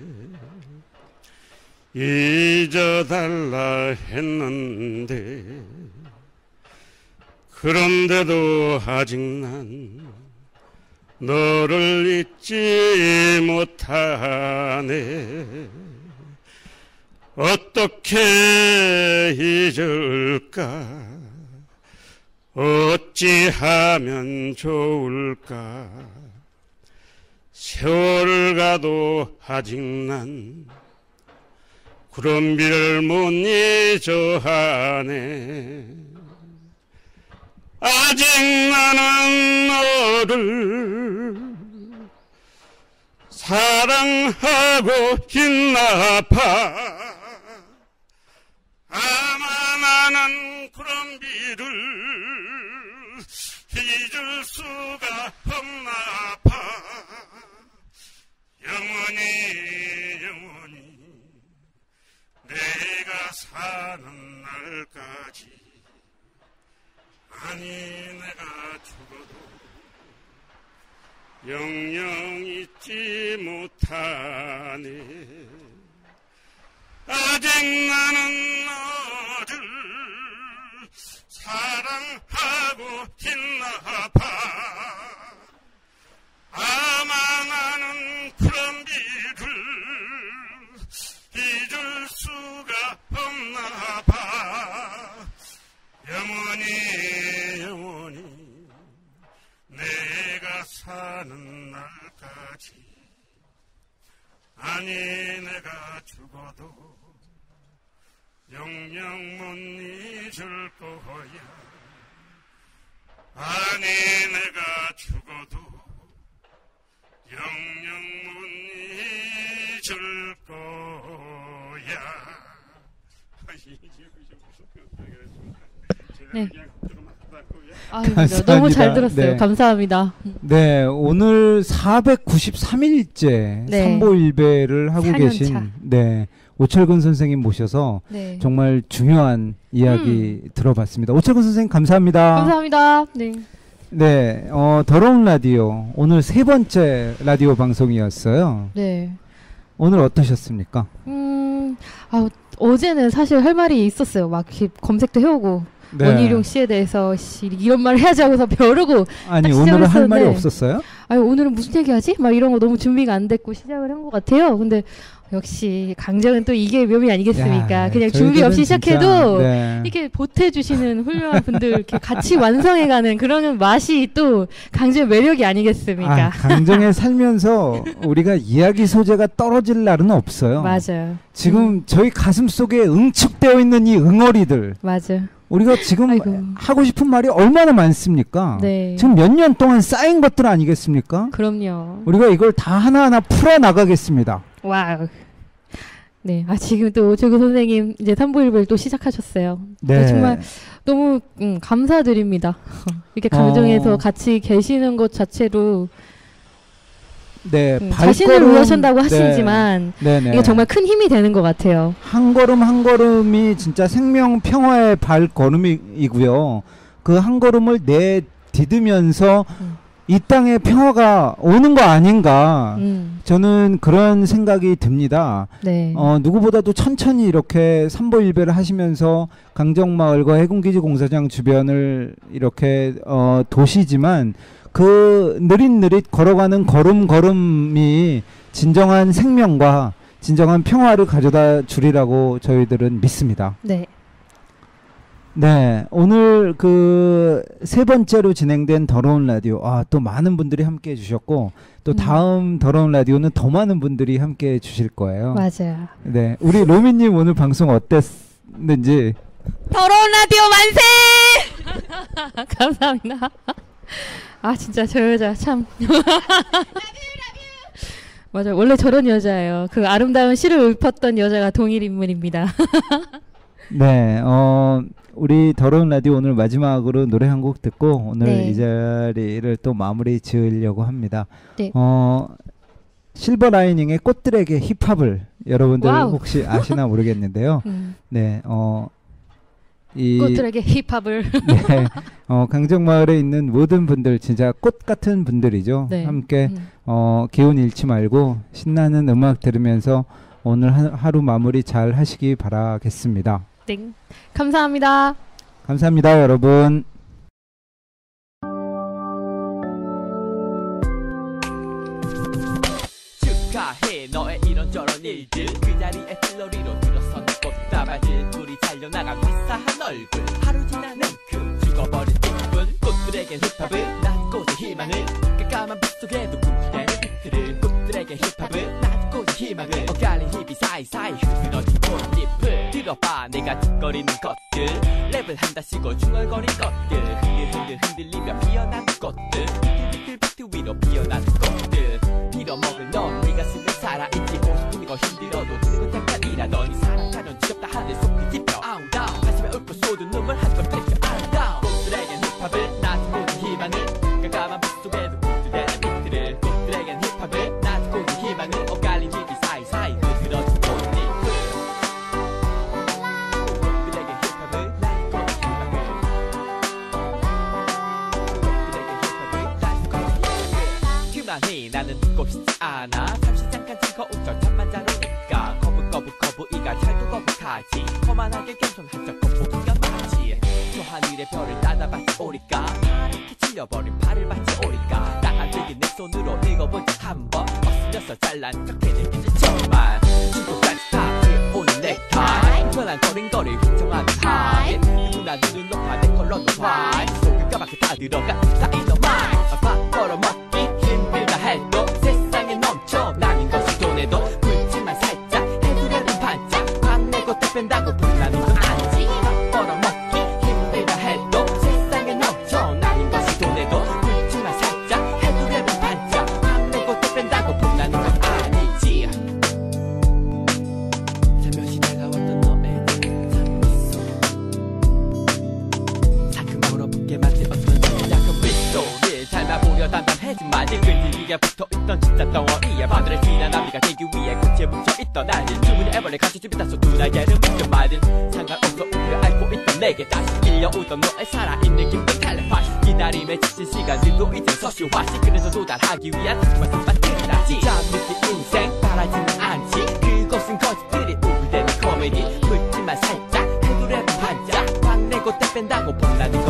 잊어달라 했는데 그런데도 아직 난 너를 잊지 못하네. 어떻게 잊을까? 어찌하면 좋을까 세월 가도 아직 난 구름비를 못 잊어하네. 아직 나는 너를 사랑하고 있나 봐. 아마 나는 구름비를 잊을 수가 없나 봐 영원히 영원히 내가 사는 날까지. 아니 내가 죽어도 영영 잊지 못하네 아직 나는 너를 사랑하고 있나 봐 아마 나는 구름비를 잊을 수가 없나 봐. 영원히 영원히 내가 사는 날까지. 아니 내가 죽어도 영영 못 잊을 거야. 아니 내가 죽어도 영영 못 잊을 거야 네. 조금 하다고요. 아닙니다. 감사합니다. 너무 잘 들었어요. 네. 감사합니다. 네, 오늘 493일째 네. 삼보 일배를 하고 4년 계신 차. 네 오철근 선생님 모셔서 네. 정말 중요한 이야기 들어봤습니다. 오철근 선생님 감사합니다. 감사합니다. 네. 네, 어, 더러운 라디오 오늘 세 번째 라디오 방송이었어요. 네. 오늘 어떠셨습니까? 음, 아, 어제는 사실 할 말이 있었어요. 막 검색도 해오고 네. 원희룡 씨에 대해서 씨, 이런 말 해야지 하고서 벼르고 아니 딱 오늘은 할 시작을 말이 했었는데 없었어요? 아니 오늘은 무슨 얘기하지? 막 이런 거 너무 준비가 안 됐고 시작을 한 것 같아요. 근데 역시 강정은 또 이게 묘미 아니겠습니까? 야, 그냥 준비 저희들은 없이 시작해도 네. 이렇게 보태주시는 훌륭한 분들 이렇게 같이 완성해가는 그런 맛이 또 강정의 매력이 아니겠습니까? 아, 강정에 살면서 우리가 이야기 소재가 떨어질 날은 없어요. 맞아요. 지금 저희 가슴 속에 응축되어 있는 이 응어리들 맞아. 우리가 지금 아이고. 하고 싶은 말이 얼마나 많습니까? 네. 지금 몇 년 동안 쌓인 것들 아니겠습니까? 그럼요. 우리가 이걸 다 하나하나 풀어 나가겠습니다. 와우. 네. 아 지금 또 오철근 선생님 이제 삼보일배를 또 시작하셨어요. 네. 정말 너무 음, 감사드립니다. *laughs* 이렇게 강정에서 어. 같이 계시는 것 자체로 네, 음, 자신을 위하신다고 네, 하시지만 네네. 이게 정말 큰 힘이 되는 것 같아요. 한 걸음 한 걸음이 진짜 생명 평화의 발걸음이고요. 그 한 걸음을 내 디디면서 음. 이 땅에 평화가 오는 거 아닌가. 음, 저는 그런 생각이 듭니다. 네. 어, 누구보다도 천천히 이렇게 삼보일배를 하시면서 강정마을과 해군기지 공사장 주변을 이렇게 어, 도시지만 그 느릿느릿 걸어가는 걸음걸음이 진정한 생명과 진정한 평화를 가져다 주리라고 저희들은 믿습니다. 네. 네, 오늘 그 세 번째로 진행된 더러운 라디오, 아, 또 많은 분들이 함께 해 주셨고, 또 음. 다음 더러운 라디오는 더 많은 분들이 함께 해 주실 거예요. 맞아요. 네, 우리 로미 님 오늘 방송 어땠는지, 더러운 라디오 만세! *laughs* 감사합니다. 아 진짜 저 여자 참. *laughs* 맞아 요 원래 저런 여자예요. 그 아름다운 시를 읊었던 여자가 동일 인물입니다. *laughs* 네, 어, 우리 더러운 라디오 오늘 마지막으로 노래 한 곡 듣고 오늘 네. 이 자리를 또 마무리 지으려고 합니다. 네. 어, 실버 라이닝의 꽃들에게 힙합을 여러분들 와우. 혹시 아시나 모르겠는데요. *laughs* 음, 네, 어, 이 꽃들에게 힙합을. *laughs* 네, 어, 강정마을에 있는 모든 분들 진짜 꽃 같은 분들이죠. 네. 함께 음, 어, 기운 잃지 말고 신나는 음악 들으면서 오늘 하, 하루 마무리 잘 하시기 바라겠습니다. 땡. 감사합니다. 감사합니다, 여러분. 축하해 너의 이런저런 일들 그 자리에 플로리로 들어선 꽃다발들 우리 잘려나간 화사한 얼굴 하루 지나 냉큼 죽어버린 힙합을 난 꽃의 희망을 깜깜한 빛 속에도 꿈틀대는 빛들을 꽃들에게 힙합을 난 꽃의 희망을 엇갈린 힙이 사이사이 흐트러진 꽃잎을 들어봐. 내가 짓거리는 것들 랩을 한다시고 중얼거린 것들 흔들 흔들 흔들리며 피어난 꽃들 비틀 비틀 위로 피어난 꽃들. 빌어먹을 넌 네가 쓰는 살아있지. 호수뿐이 거 힘들어도 드는 건 잠깐이라. 너니 사랑하면 지겹다. 하늘 속이 짚 잠깐 척 잠만 자려니까 거북거북 거북이가 잘도 거북하지. 거만하게 겸손한 척 거북이가 맞지. 저 하늘의 별을 따다봤지 오리까? 파랗게 질려버린 팔을 봤지 오리까? 땅안 들긴 내 손으로 읽어본 적 한번. 엎으면서 잘난 척해낸 게 정말. 중국까지 다 오는 넥타이 편한 거린거리 휘청하는 하인 누구나 눈을 높아 내 컬러는 화이트 속을 까맣게 다 들어가 다이 나비가 되기 위해 끝에 붙여있던 나를 주문의 애벌레 같이 준비다소 두 날개를 묶여 말든 상관없어 우리를 알고 있던 내게 다시 끌려오던 너의 살아있는 기쁜 텔레파시 기다림에 지친 시간들도 이제 서시화시. 그래서 도달하기 위한 하지만 스파트라지. 잠들기 인생 바라지는 않지. 그것은 거짓들이 우울대는 코미디. 묻지만 살짝 해두려는 반짝. 광내고 때 뺀다고 봄나는